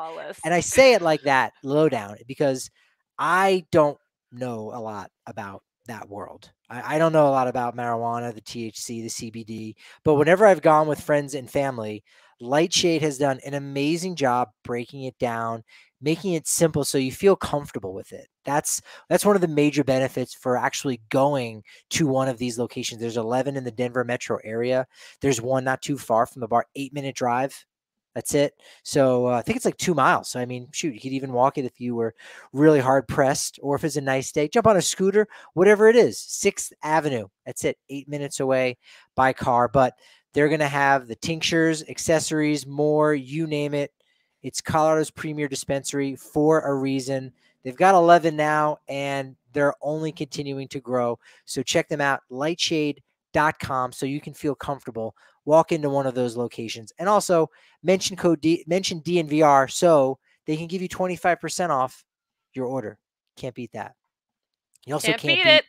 and I say it like that, lowdown, because I don't know a lot about that world. I, I, don't know a lot about marijuana, the THC, the CBD, but whenever I've gone with friends and family, Lightshade has done an amazing job breaking it down making it simple so you feel comfortable with it. That's that's one of the major benefits for actually going to one of these locations. There's 11 in the Denver metro area. There's one not too far from the bar, 8-minute drive. That's it. So uh, I think it's like two miles. So I mean, shoot, you could even walk it if you were really hard pressed, or if it's a nice day, jump on a scooter, whatever it is. Sixth Avenue. That's it. Eight minutes away by car. But they're gonna have the tinctures, accessories, more, you name it. It's Colorado's premier dispensary for a reason. They've got 11 now, and they're only continuing to grow. So check them out, lightshade.com, so you can feel comfortable. Walk into one of those locations, and also mention code D, mention DNVR so they can give you 25% off your order. Can't beat that. You also can't, can't beat, beat it.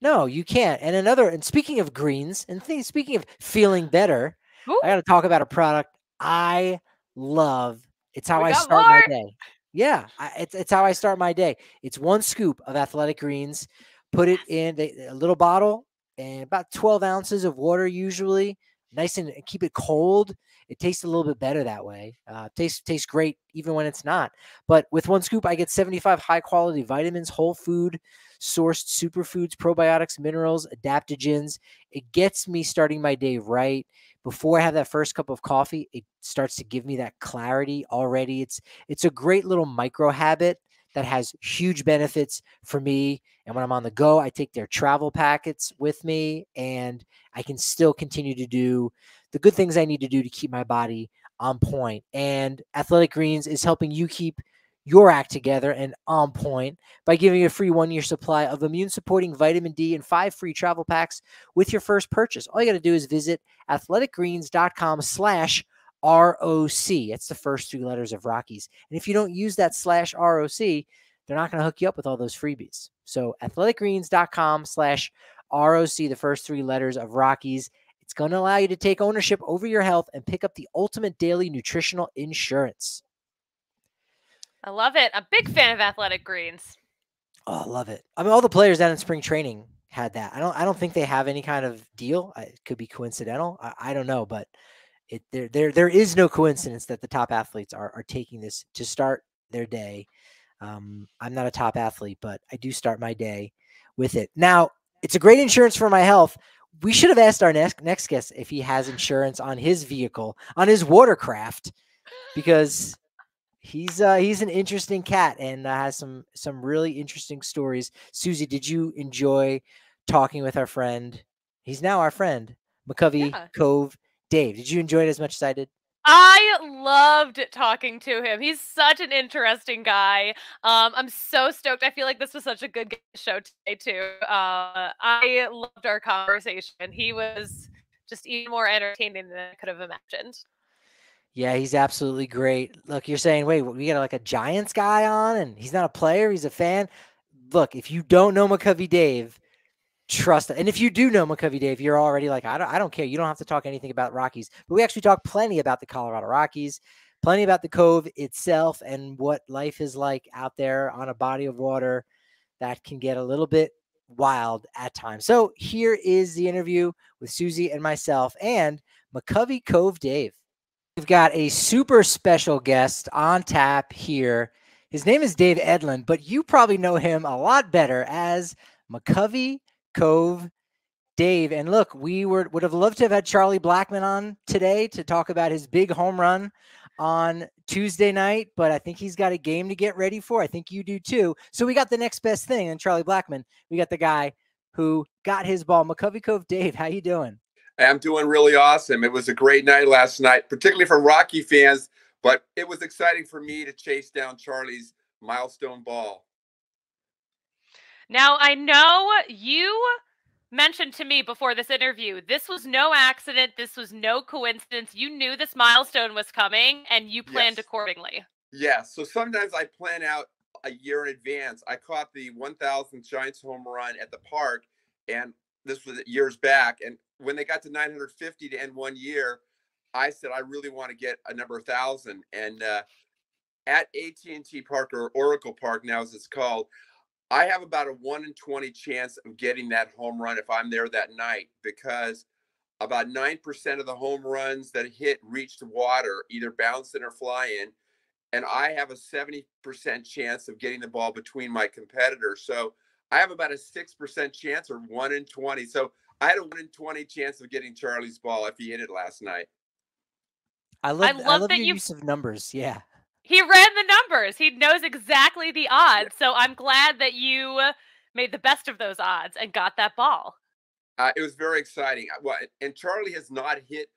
No, you can't. And another, and speaking of greens, and th- speaking of feeling better, Ooh. I got to talk about a product I love it's how we I start more. my day. Yeah, I, it's it's how I start my day. It's one scoop of athletic greens. Put it in a little bottle and about 12 ounces of water usually. Nice and keep it cold. It tastes a little bit better that way. Uh, tastes tastes great even when it's not. But with one scoop, I get 75 high quality vitamins, whole food sourced superfoods, probiotics, minerals, adaptogens. It gets me starting my day right before I have that first cup of coffee, it starts to give me that clarity already. It's it's a great little micro habit that has huge benefits for me. And when I'm on the go, I take their travel packets with me and I can still continue to do the good things I need to do to keep my body on point. And Athletic Greens is helping you keep your act together and on point by giving you a free one year supply of immune supporting vitamin D and five free travel packs with your first purchase. All you got to do is visit athleticgreens.com slash ROC. It's the first three letters of Rockies. And if you don't use that slash ROC, they're not going to hook you up with all those freebies. So athleticgreens.com slash ROC, the first three letters of Rockies. It's going to allow you to take ownership over your health and pick up the ultimate daily nutritional insurance. I love it. A big fan of Athletic Greens. Oh, I love it. I mean, all the players down in spring training had that. I don't. I don't think they have any kind of deal. It could be coincidental. I, I don't know, but it there there there is no coincidence that the top athletes are are taking this to start their day. Um, I'm not a top athlete, but I do start my day with it. Now, it's a great insurance for my health. We should have asked our next next guest if he has insurance on his vehicle, on his watercraft, because he's uh, he's an interesting cat and uh, has some some really interesting stories. Susie, did you enjoy talking with our friend? He's now our friend, McCovey yeah. Cove Dave. Did you enjoy it as much as I did? I loved talking to him. He's such an interesting guy. Um, I'm so stoked. I feel like this was such a good show today too. Uh, I loved our conversation. He was just even more entertaining than I could have imagined. Yeah, he's absolutely great. Look, you're saying, wait, we got like a Giants guy on, and he's not a player, he's a fan. Look, if you don't know McCovey Dave, trust it. And if you do know McCovey Dave, you're already like, I don't, I don't care. You don't have to talk anything about Rockies. But we actually talk plenty about the Colorado Rockies, plenty about the Cove itself and what life is like out there on a body of water that can get a little bit wild at times. So here is the interview with Susie and myself and McCovey Cove Dave. We've got a super special guest on tap here. His name is Dave Edlund, but you probably know him a lot better as McCovey Cove Dave. And look, we were, would have loved to have had Charlie Blackmon on today to talk about his big home run on Tuesday night, but I think he's got a game to get ready for. I think you do too. So we got the next best thing, and Charlie Blackmon. We got the guy who got his ball. McCovey Cove Dave, how you doing? I'm doing really awesome. It was a great night last night, particularly for Rocky fans, but it was exciting for me to chase down Charlie's milestone ball. Now, I know you mentioned to me before this interview this was no accident, this was no coincidence. You knew this milestone was coming and you planned yes. accordingly. Yeah, so sometimes I plan out a year in advance. I caught the 1000th Giants home run at the park and this was years back and when they got to 950 to end one year, I said I really want to get a number thousand. And uh, at AT&T Park or Oracle Park now, as it's called, I have about a one in 20 chance of getting that home run if I'm there that night because about 9% of the home runs that hit reached water, either bounce in or fly in. And I have a 70% chance of getting the ball between my competitors. So I have about a 6% chance or one in 20. So I had a one in twenty chance of getting Charlie's ball if he hit it last night. I love, I love, I love that your you... use of numbers. Yeah. He ran the numbers. He knows exactly the odds. So I'm glad that you made the best of those odds and got that ball. Uh, it was very exciting. Well, and Charlie has not hit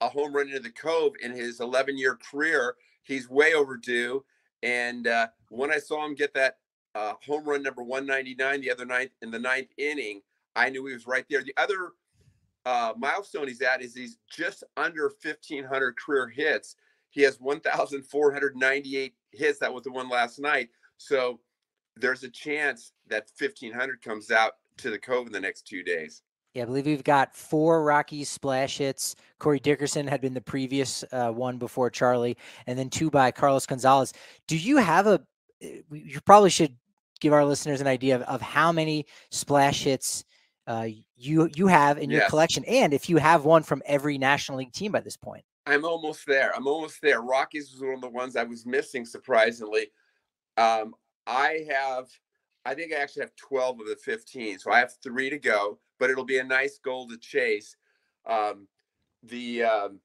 a home run into the Cove in his 11 year career. He's way overdue. And uh, when I saw him get that uh, home run number 199 the other night in the ninth inning, I knew he was right there. The other uh, milestone he's at is he's just under 1,500 career hits. He has 1,498 hits. That was the one last night. So there's a chance that 1,500 comes out to the Cove in the next two days. Yeah, I believe we've got four Rockies splash hits. Corey Dickerson had been the previous uh, one before Charlie, and then two by Carlos Gonzalez. Do you have a? Eh, you probably should give our listeners an idea of, of how many splash hits uh, you you have in your yes. collection, and if you have one from every National League team by this point. I'm almost there. I'm almost there. Rockies was one of the ones I was missing, surprisingly. Um, I have, I think I actually have 12 of the 15, so I have three to go. But it'll be a nice goal to chase. Um, the um,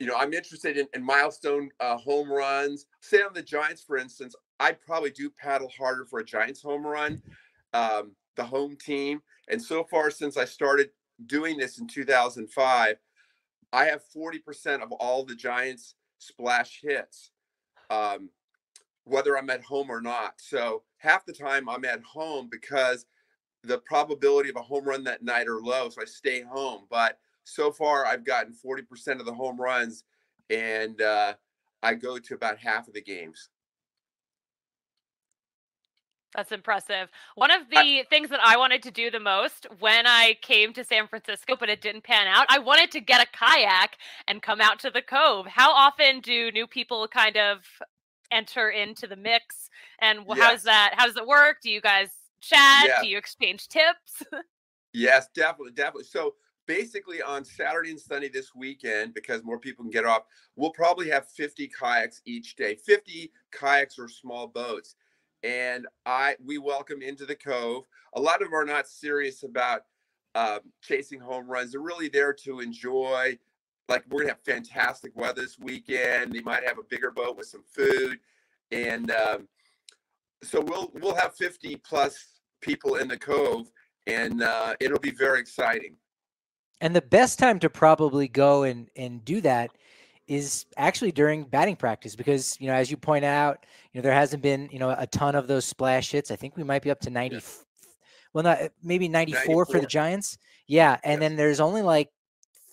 you know, I'm interested in, in milestone uh, home runs. Say on the Giants, for instance, I'd probably do paddle harder for a Giants home run. Um, the home team. And so far, since I started doing this in 2005, I have 40% of all the Giants splash hits, um, whether I'm at home or not. So half the time I'm at home because the probability of a home run that night are low. So I stay home. But so far, I've gotten 40% of the home runs and uh, I go to about half of the games. That's impressive. One of the I, things that I wanted to do the most when I came to San Francisco, but it didn't pan out, I wanted to get a kayak and come out to the cove. How often do new people kind of enter into the mix? And yes. how's that? How does it work? Do you guys chat? Do you exchange tips? yes, definitely, definitely. So basically on Saturday and Sunday this weekend, because more people can get off, we'll probably have 50 kayaks each day, 50 kayaks or small boats. And I we welcome into the cove. A lot of them are not serious about uh, chasing home runs. They're really there to enjoy. Like we're gonna have fantastic weather this weekend. They might have a bigger boat with some food, and um, so we'll we'll have 50 plus people in the cove, and uh, it'll be very exciting. And the best time to probably go and and do that is actually during batting practice because you know as you point out, you know there hasn't been you know a ton of those splash hits. I think we might be up to 90 yeah. well not maybe 94, 94, for the Giants. Yeah, and then there's only like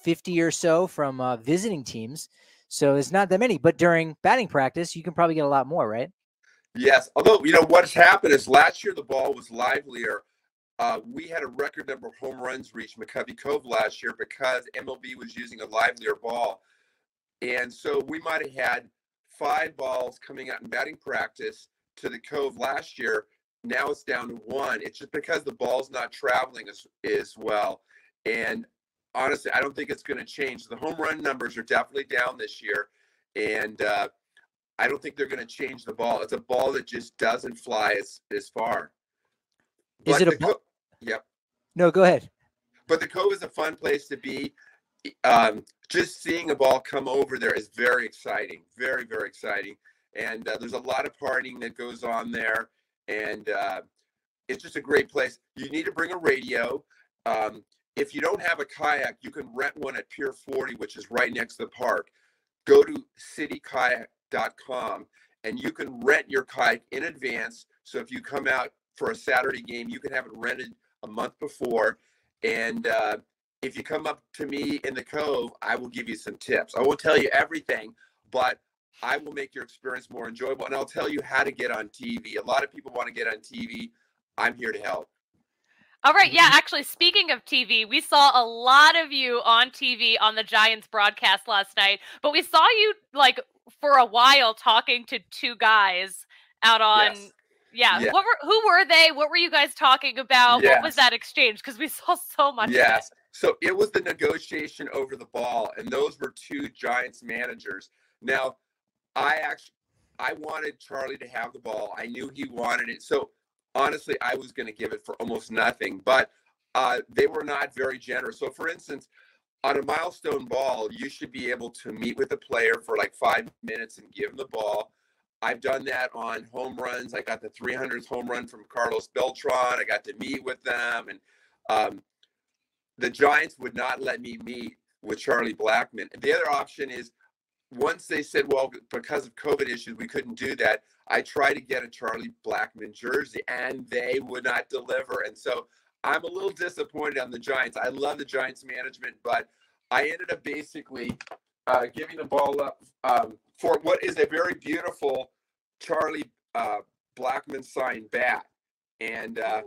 50 or so from uh, visiting teams. So it's not that many, but during batting practice, you can probably get a lot more, right? Yes. Although, you know, what's happened is last year the ball was livelier uh, we had a record number of home runs reached McCovey Cove last year because MLB was using a livelier ball. And so we might have had five balls coming out in batting practice to the Cove last year. Now it's down to one. It's just because the ball's not traveling as, as well. And honestly, I don't think it's going to change. The home run numbers are definitely down this year. And uh, I don't think they're going to change the ball. It's a ball that just doesn't fly as, as far. Is it a ball? Yep. No, go ahead. But the Cove is a fun place to be. Um, just seeing a ball come over there is very exciting, very very exciting. And uh, there's a lot of partying that goes on there, and uh, it's just a great place. You need to bring a radio. Um, if you don't have a kayak, you can rent one at Pier 40, which is right next to the park. Go to citykayak.com and you can rent your kayak in advance. So if you come out for a Saturday game, you can have it rented a month before. And uh, if you come up to me in the Cove, I will give you some tips. I won't tell you everything, but I will make your experience more enjoyable. And I'll tell you how to get on TV. A lot of people want to get on TV. I'm here to help. All right. Yeah. Mm-hmm. Actually, speaking of TV, we saw a lot of you on TV on the Giants broadcast last night, but we saw you like for a while talking to two guys out on yes. Yeah. yeah. What were who were they? What were you guys talking about? Yes. What was that exchange? Because we saw so much. Yes. So it was the negotiation over the ball, and those were two Giants managers. Now, I actually I wanted Charlie to have the ball. I knew he wanted it. So honestly, I was going to give it for almost nothing, but uh, they were not very generous. So, for instance, on a milestone ball, you should be able to meet with a player for like five minutes and give them the ball. I've done that on home runs. I got the 300th home run from Carlos Beltran. I got to meet with them, and um, the Giants would not let me meet with Charlie Blackmon. The other option is once they said, well, because of COVID issues, we couldn't do that. I tried to get a Charlie Blackmon jersey, and they would not deliver. And so I'm a little disappointed on the Giants. I love the Giants management, but I ended up basically uh, giving the ball up um, for what is a very beautiful Charlie uh, Blackmon signed bat, and uh,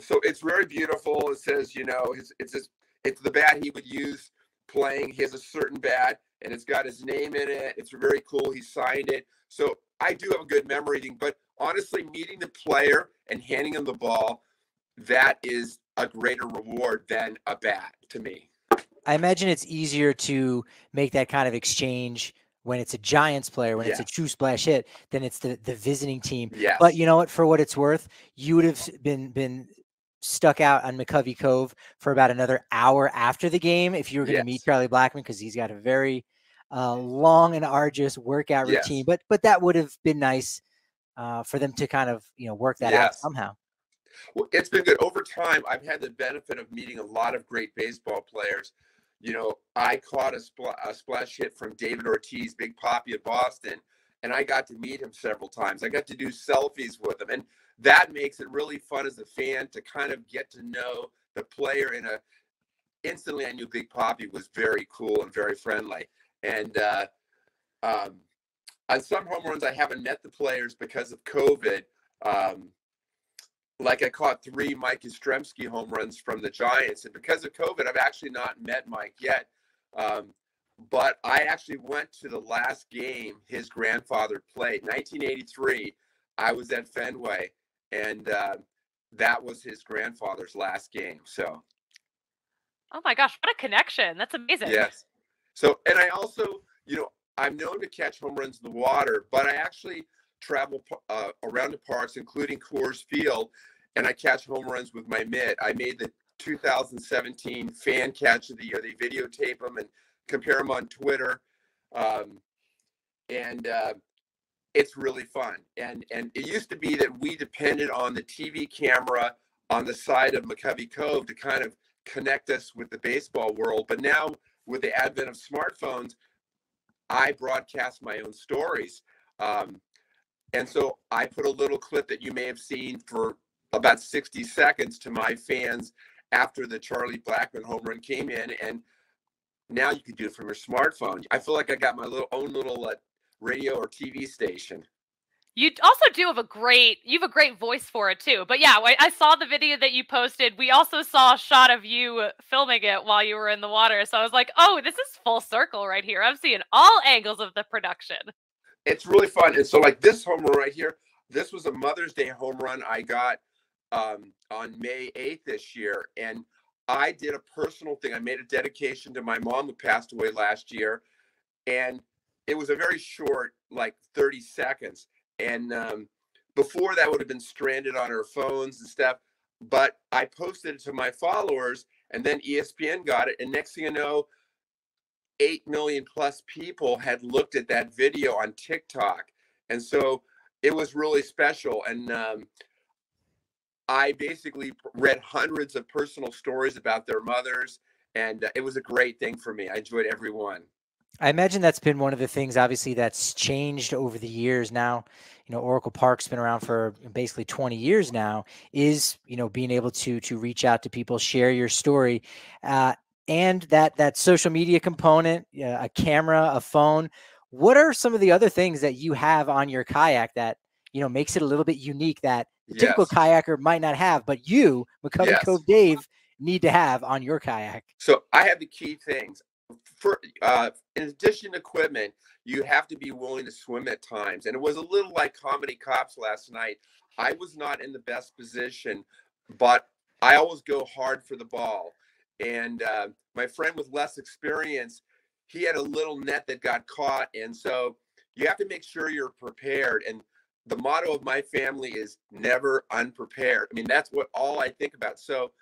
so it's very beautiful. It says, you know, it's it's it's the bat he would use playing. He has a certain bat, and it's got his name in it. It's very cool. He signed it. So I do have a good memory thing, but honestly, meeting the player and handing him the ball, that is a greater reward than a bat to me. I imagine it's easier to make that kind of exchange when it's a Giants player, when yeah. it's a true splash hit, than it's the the visiting team. Yes. But you know what? For what it's worth, you would have been been stuck out on McCovey Cove for about another hour after the game if you were going to yes. meet Charlie Blackmon because he's got a very uh, long and arduous workout routine. Yes. But but that would have been nice uh, for them to kind of you know work that yes. out somehow. Well, it's been good over time. I've had the benefit of meeting a lot of great baseball players you know, I caught a, spl- a splash hit from David Ortiz, Big Papi of Boston, and I got to meet him several times. I got to do selfies with him, and that makes it really fun as a fan to kind of get to know the player in a. Instantly, I knew Big Papi was very cool and very friendly, and uh, um, on some home runs, I haven't met the players because of COVID. Um, like I caught three Mike Yastrzemski home runs from the Giants, and because of COVID, I've actually not met Mike yet. Um, but I actually went to the last game his grandfather played, 1983. I was at Fenway, and uh, that was his grandfather's last game. So, oh my gosh, what a connection! That's amazing. Yes. So, and I also, you know, I'm known to catch home runs in the water, but I actually travel uh, around the parks, including Coors Field, and I catch home runs with my mitt. I made the 2017 fan catch of the year. They videotape them and compare them on Twitter, um, and uh, it's really fun. And and it used to be that we depended on the TV camera on the side of McCovey Cove to kind of connect us with the baseball world. But now with the advent of smartphones, I broadcast my own stories. Um, and so I put a little clip that you may have seen for about 60 seconds to my fans after the Charlie Blackmon home run came in. And now you can do it from your smartphone. I feel like I got my little own little uh, radio or TV station. You also do have a great you have a great voice for it too. But yeah, I saw the video that you posted. We also saw a shot of you filming it while you were in the water. So I was like, "Oh, this is full circle right here. I'm seeing all angles of the production." It's really fun. And so like this home run right here, this was a Mother's Day home run I got um, on May 8th this year and I did a personal thing. I made a dedication to my mom who passed away last year and it was a very short like 30 seconds and um, before that would have been stranded on her phones and stuff but i posted it to my followers and then espn got it and next thing you know 8 million plus people had looked at that video on tiktok and so it was really special and um, i basically read hundreds of personal stories about their mothers and uh, it was a great thing for me i enjoyed every one I imagine that's been one of the things, obviously, that's changed over the years. Now, you know, Oracle Park's been around for basically 20 years now. Is you know being able to to reach out to people, share your story, uh, and that that social media component, uh, a camera, a phone. What are some of the other things that you have on your kayak that you know makes it a little bit unique that the yes. typical kayaker might not have, but you, McCovey yes. Cove Dave, need to have on your kayak? So I have the key things for uh, in addition to equipment, you have to be willing to swim at times. And it was a little like comedy cops last night. I was not in the best position, but I always go hard for the ball. And uh, my friend with less experience, he had a little net that got caught. And so you have to make sure you're prepared. And the motto of my family is never unprepared. I mean, that's what all I think about. So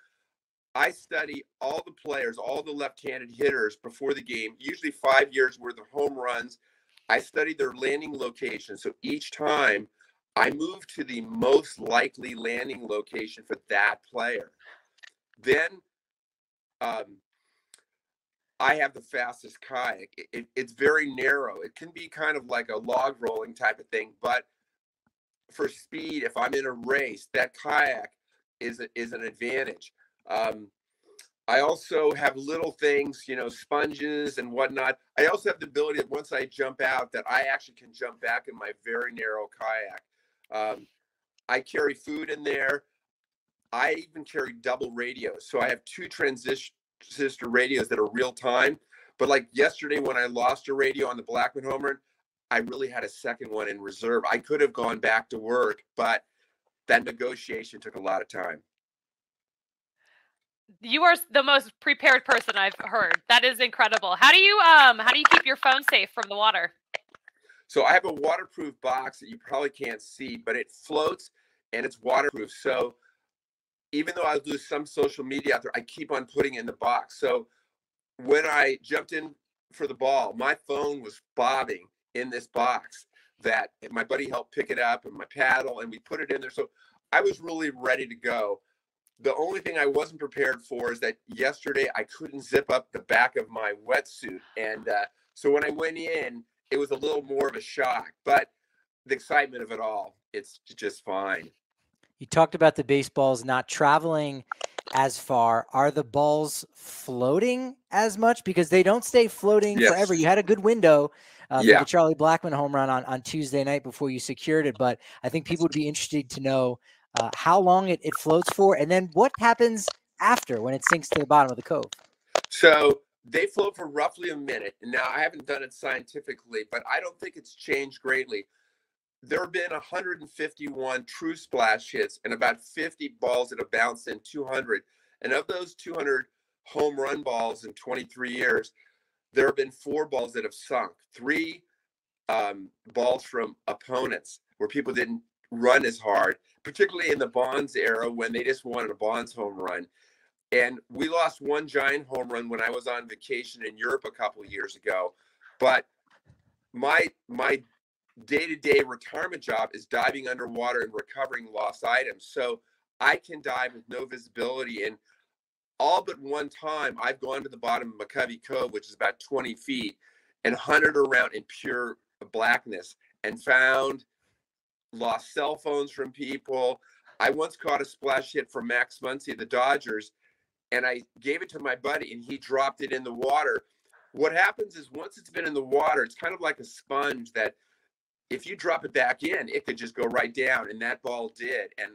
I study all the players, all the left-handed hitters before the game, usually five years worth of home runs. I study their landing location. So each time I move to the most likely landing location for that player. Then um, I have the fastest kayak. It, it, it's very narrow. It can be kind of like a log rolling type of thing, but for speed, if I'm in a race, that kayak is a, is an advantage. Um, I also have little things, you know, sponges and whatnot. I also have the ability that once I jump out, that I actually can jump back in my very narrow kayak. Um, I carry food in there. I even carry double radios. So I have two transistor radios that are real time. But like yesterday, when I lost a radio on the Blackmon Homer, I really had a second one in reserve. I could have gone back to work, but that negotiation took a lot of time you are the most prepared person I've heard. That is incredible. How do you um how do you keep your phone safe from the water? So I have a waterproof box that you probably can't see, but it floats and it's waterproof. So even though I lose some social media out there, I keep on putting it in the box. So when I jumped in for the ball, my phone was bobbing in this box that my buddy helped pick it up and my paddle and we put it in there. So I was really ready to go. The only thing I wasn't prepared for is that yesterday I couldn't zip up the back of my wetsuit. And uh, so when I went in, it was a little more of a shock, but the excitement of it all, it's just fine. You talked about the baseballs not traveling as far. Are the balls floating as much? Because they don't stay floating yes. forever. You had a good window uh, yeah. for the Charlie Blackmon home run on, on Tuesday night before you secured it. But I think people would be interested to know uh, how long it, it floats for, and then what happens after when it sinks to the bottom of the cove. So they float for roughly a minute. And now I haven't done it scientifically, but I don't think it's changed greatly. There have been 151 true splash hits and about 50 balls that have bounced in 200. And of those 200 home run balls in 23 years, there have been four balls that have sunk, three um, balls from opponents where people didn't run as hard, particularly in the Bonds era when they just wanted a Bonds home run. And we lost one giant home run when I was on vacation in Europe a couple years ago. But my my day-to-day retirement job is diving underwater and recovering lost items. So I can dive with no visibility. And all but one time I've gone to the bottom of McCovey Cove, which is about 20 feet, and hunted around in pure blackness and found lost cell phones from people. I once caught a splash hit from Max Muncy, the Dodgers, and I gave it to my buddy and he dropped it in the water. What happens is once it's been in the water, it's kind of like a sponge that if you drop it back in, it could just go right down. And that ball did. And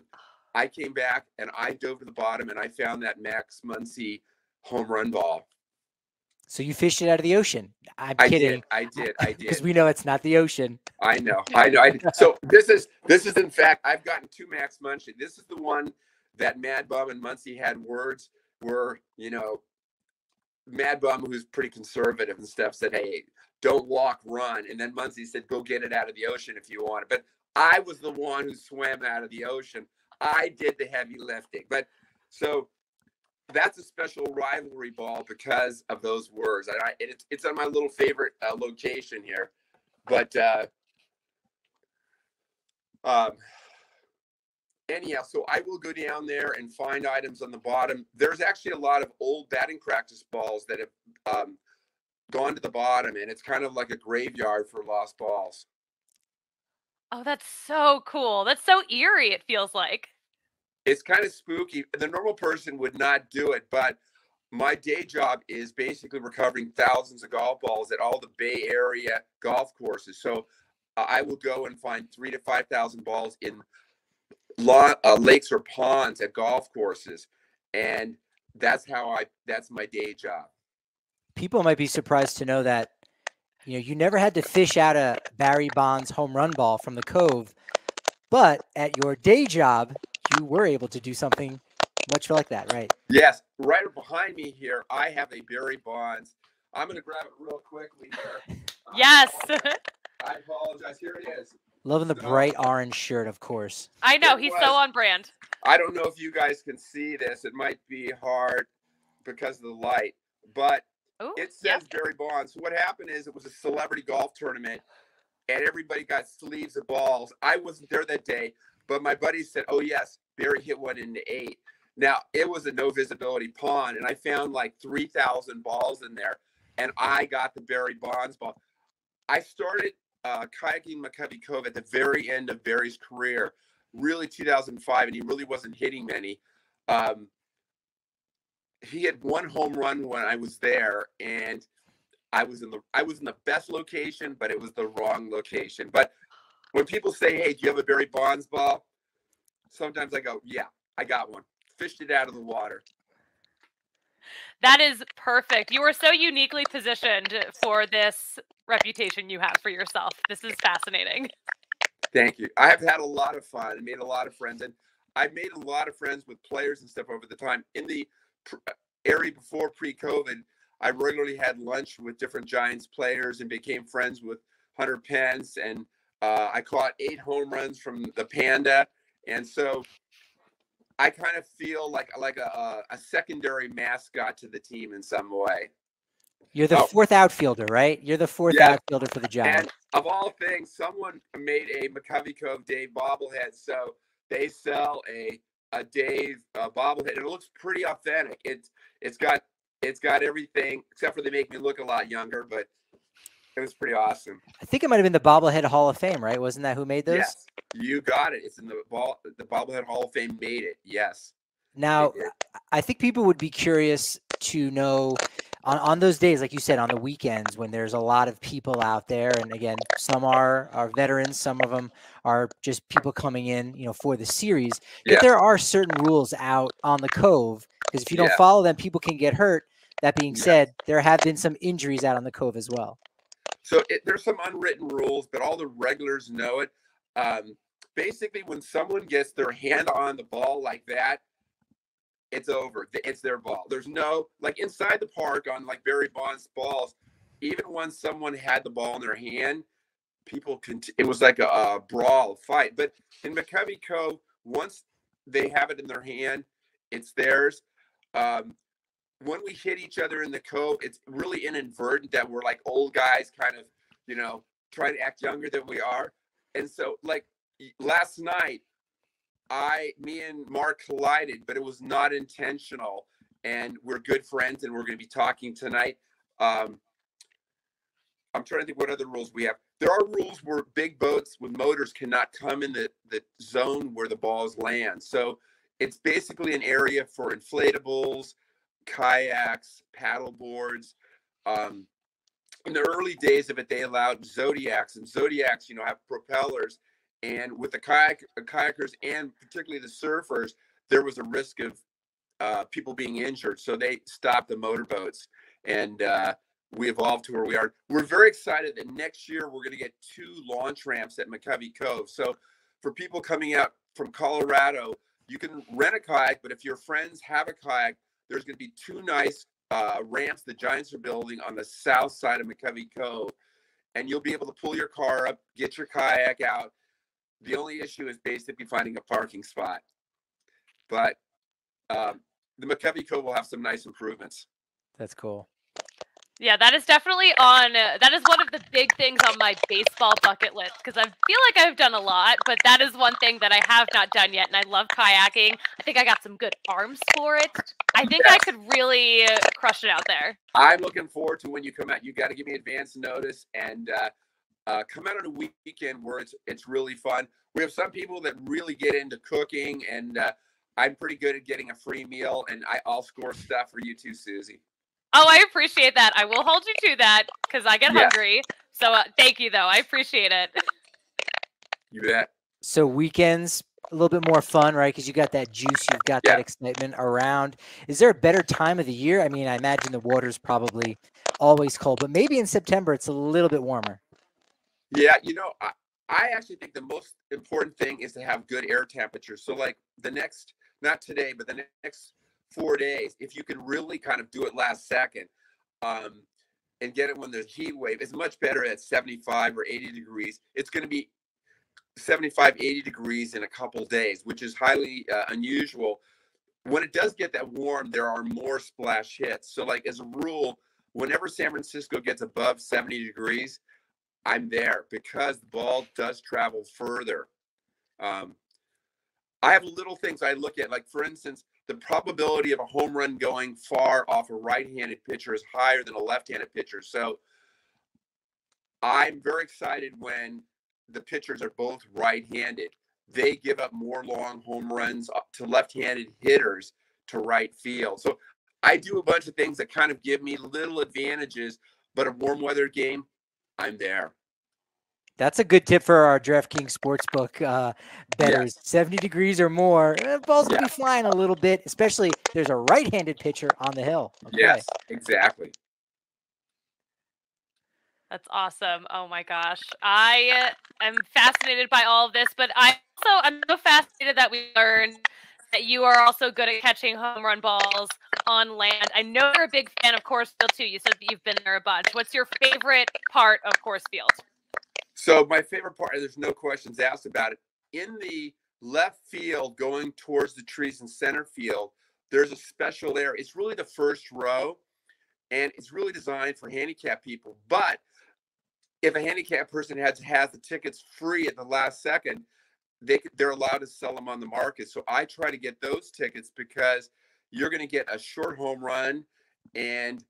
I came back and I dove to the bottom and I found that Max Muncy home run ball. So you fished it out of the ocean. I'm I kidding. did. I did. I did. Because we know it's not the ocean. I know. I know. I. So this is this is in fact I've gotten two Max Muncy. This is the one that Mad Bum and Muncy had words were, you know, Mad Bum, who's pretty conservative and stuff, said, Hey, don't walk, run. And then Muncy said, Go get it out of the ocean if you want it. But I was the one who swam out of the ocean. I did the heavy lifting. But so that's a special rivalry ball because of those words. And I, and it's, it's on my little favorite uh, location here. But uh, um, anyhow, so I will go down there and find items on the bottom. There's actually a lot of old batting practice balls that have um, gone to the bottom, and it's kind of like a graveyard for lost balls. Oh, that's so cool. That's so eerie, it feels like. It's kind of spooky. The normal person would not do it, but my day job is basically recovering thousands of golf balls at all the Bay Area golf courses. So I will go and find three to five thousand balls in law, uh, lakes or ponds at golf courses, and that's how I. That's my day job. People might be surprised to know that you know you never had to fish out a Barry Bonds home run ball from the cove, but at your day job you were able to do something much like that, right? Yes, right behind me here, I have a Barry Bonds. I'm going to grab it real quickly here. Uh, Yes. I apologize. Here it is. Loving the So- bright orange shirt, of course. I know. He's was. so on brand. I don't know if you guys can see this. It might be hard because of the light, but Ooh, it yeah. says Barry Bonds. What happened is it was a celebrity golf tournament and everybody got sleeves of balls. I wasn't there that day, but my buddy said, Oh, yes, Barry hit one into eight. Now it was a no visibility pond, and I found like 3,000 balls in there, and I got the Barry Bonds ball. I started uh, kayaking McCovey Cove at the very end of Barry's career, really 2005, and he really wasn't hitting many. Um, he had one home run when I was there, and I was in the I was in the best location, but it was the wrong location. But when people say, "Hey, do you have a Barry Bonds ball?" Sometimes I go, "Yeah, I got one." Fished it out of the water. That is perfect. You are so uniquely positioned for this reputation you have for yourself. This is fascinating. Thank you. I have had a lot of fun. I made a lot of friends, and I've made a lot of friends with players and stuff over the time. In the uh, area before pre-COVID, I regularly had lunch with different Giants players and became friends with Hunter Pence. And uh, I caught eight home runs from the Panda, and so I kind of feel like like a, a, a secondary mascot to the team in some way. You're the Oh. fourth outfielder, right? You're the fourth Yeah. outfielder for the Giants. And of all things, someone made a McCovey Cove Dave bobblehead. So they sell a a Dave uh, bobblehead. It looks pretty authentic. It's it's got it's got everything except for they make me look a lot younger, but it was pretty awesome. I think it might have been the Bobblehead Hall of Fame, right? Wasn't that who made those? Yes, you got it. It's in the ball. The bobblehead Hall of Fame made it. Yes. Now. I think people would be curious to know on, on those days, like you said, on the weekends when there's a lot of people out there, and again, some are are veterans, some of them are just people coming in, you know, for the series. Yeah. If there are certain rules out on the Cove, because if you don't Yeah. follow them, people can get hurt. That being said, there have been some injuries out on the Cove as well. So it, there's some unwritten rules, but all the regulars know it. Um, basically, when someone gets their hand on the ball like that, it's over. It's their ball. There's no like inside the park on like Barry Bonds balls. Even when someone had the ball in their hand, people can. It was like a, a brawl fight. But in McCovey Cove, once they have it in their hand, it's theirs. Um, when we hit each other in the cove, it's really inadvertent that we're like old guys, kind of, you know, trying to act younger than we are. And so, like last night, I, me and Mark collided, but it was not intentional. And we're good friends, and we're going to be talking tonight. Um, I'm trying to think what other rules we have. There are rules where big boats with motors cannot come in the, the zone where the balls land. So it's basically an area for inflatables, kayaks, paddle boards. Um, in the early days of it, they allowed zodiacs, and zodiacs, you know, have propellers. And with the kayak kayakers and particularly the surfers, there was a risk of uh, people being injured, so they stopped the motorboats, and uh, we evolved to where we are. We're very excited that next year we're going to get two launch ramps at McCovey Cove. So for people coming out from Colorado, you can rent a kayak, but if your friends have a kayak, there's going to be two nice uh, ramps the Giants are building on the south side of McCovey Cove, and you'll be able to pull your car up, get your kayak out. The only issue is basically finding a parking spot, but um, the McCovey Cove will have some nice improvements. That's cool. Yeah, that is definitely on. Uh, that is one of the big things on my baseball bucket list because I feel like I've done a lot, but that is one thing that I have not done yet, and I love kayaking. I think I got some good arms for it. I think I could really crush it out there. I'm looking forward to when you come out. You got to give me advance notice and uh, uh, come out on a weekend where it's it's really fun. We have some people that really get into cooking, and uh, I'm pretty good at getting a free meal, and I, I'll score stuff for you too, Suzie. Oh, I appreciate that. I will hold you to that because I get Yeah. hungry. So uh, thank you, though. I appreciate it. You bet. So weekends a little bit more fun, right? Because you got that juice, you've got Yeah. that excitement around. Is there a better time of the year? I mean, I imagine the water's probably always cold, but maybe in September it's a little bit warmer. Yeah, you know, I, I actually think the most important thing is to have good air temperature. So, like the next, not today, but the next four days, if you can really kind of do it last second um, and get it when there's heat wave, it's much better at 75 or 80 degrees. It's going to be 75, 80 degrees in a couple days, which is highly uh, unusual. When it does get that warm, there are more splash hits. So, like as a rule, whenever San Francisco gets above 70 degrees, I'm there because the ball does travel further. Um, I have little things I look at, like for instance, the probability of a home run going far off a right-handed pitcher is higher than a left-handed pitcher. So I'm very excited when the pitchers are both right-handed. They give up more long home runs to left-handed hitters to right field. So I do a bunch of things that kind of give me little advantages, but a warm weather game, I'm there. That's a good tip for our DraftKings Sportsbook uh, betters. 70 degrees or more, eh, balls will Yeah. be flying a little bit, especially there's a right-handed pitcher on the hill. Okay. Yes, exactly. That's awesome. Oh my gosh. I uh, am fascinated by all of this, but I also I'm so fascinated that we learned that you are also good at catching home run balls on land. I know you're a big fan of Coors Field too. You said you've been there a bunch. What's your favorite part of Coors Field? So my favorite part, there's no questions asked about it. In the left field, going towards the trees in center field, there's a special area. It's really the first row, and it's really designed for handicap people. But if a handicapped person has has the tickets free at the last second, they they're allowed to sell them on the market. So I try to get those tickets because you're going to get a short home run, and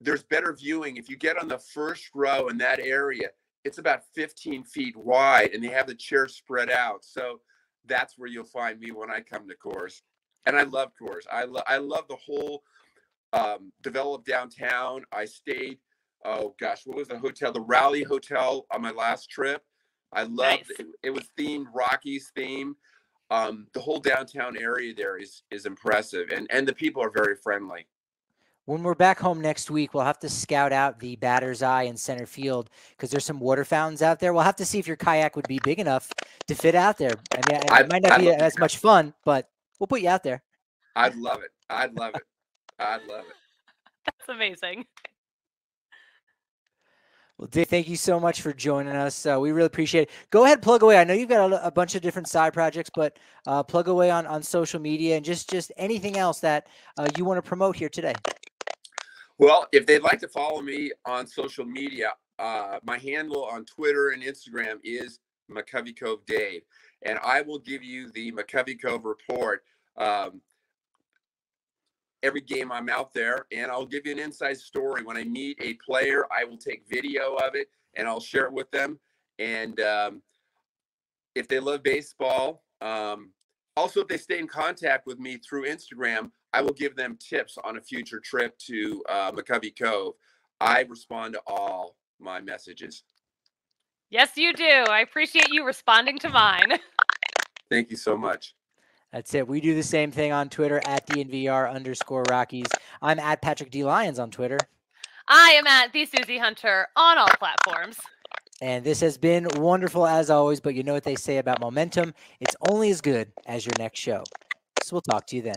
there's better viewing if you get on the first row in that area it's about 15 feet wide and they have the chairs spread out. So that's where you'll find me when I come to Coors. And I love Coors. I, lo- I love the whole um, developed downtown. I stayed. Oh gosh, what was the hotel? The Rally Hotel on my last trip. I loved Nice. it. It was themed Rockies theme. Um, the whole downtown area there is is impressive, and and the people are very friendly. When we're back home next week, we'll have to scout out the batter's eye in center field because there's some water fountains out there. We'll have to see if your kayak would be big enough to fit out there. I mean, it I'd- might not I'd be as go. much fun, but we'll put you out there. I'd love it. I'd love it. I'd love it. That's amazing. Well, Dave, thank you so much for joining us. Uh, we really appreciate it. Go ahead, plug away. I know you've got a, a bunch of different side projects, but uh, plug away on, on social media and just just anything else that uh, you want to promote here today. Well, if they'd like to follow me on social media, uh, my handle on Twitter and Instagram is McCovey Cove Dave, and I will give you the McCovey Cove report um, every game I'm out there, and I'll give you an inside story. When I meet a player, I will take video of it and I'll share it with them. And um, if they love baseball, um, also if they stay in contact with me through Instagram, I will give them tips on a future trip to uh, McCovey Cove. I respond to all my messages. Yes, you do. I appreciate you responding to mine. Thank you so much. That's it. We do the same thing on Twitter at DNVR underscore Rockies. I'm at Patrick D. Lyons on Twitter. I am at the Suzie Hunter on all platforms. And this has been wonderful as always, but you know what they say about momentum? It's only as good as your next show. So we'll talk to you then.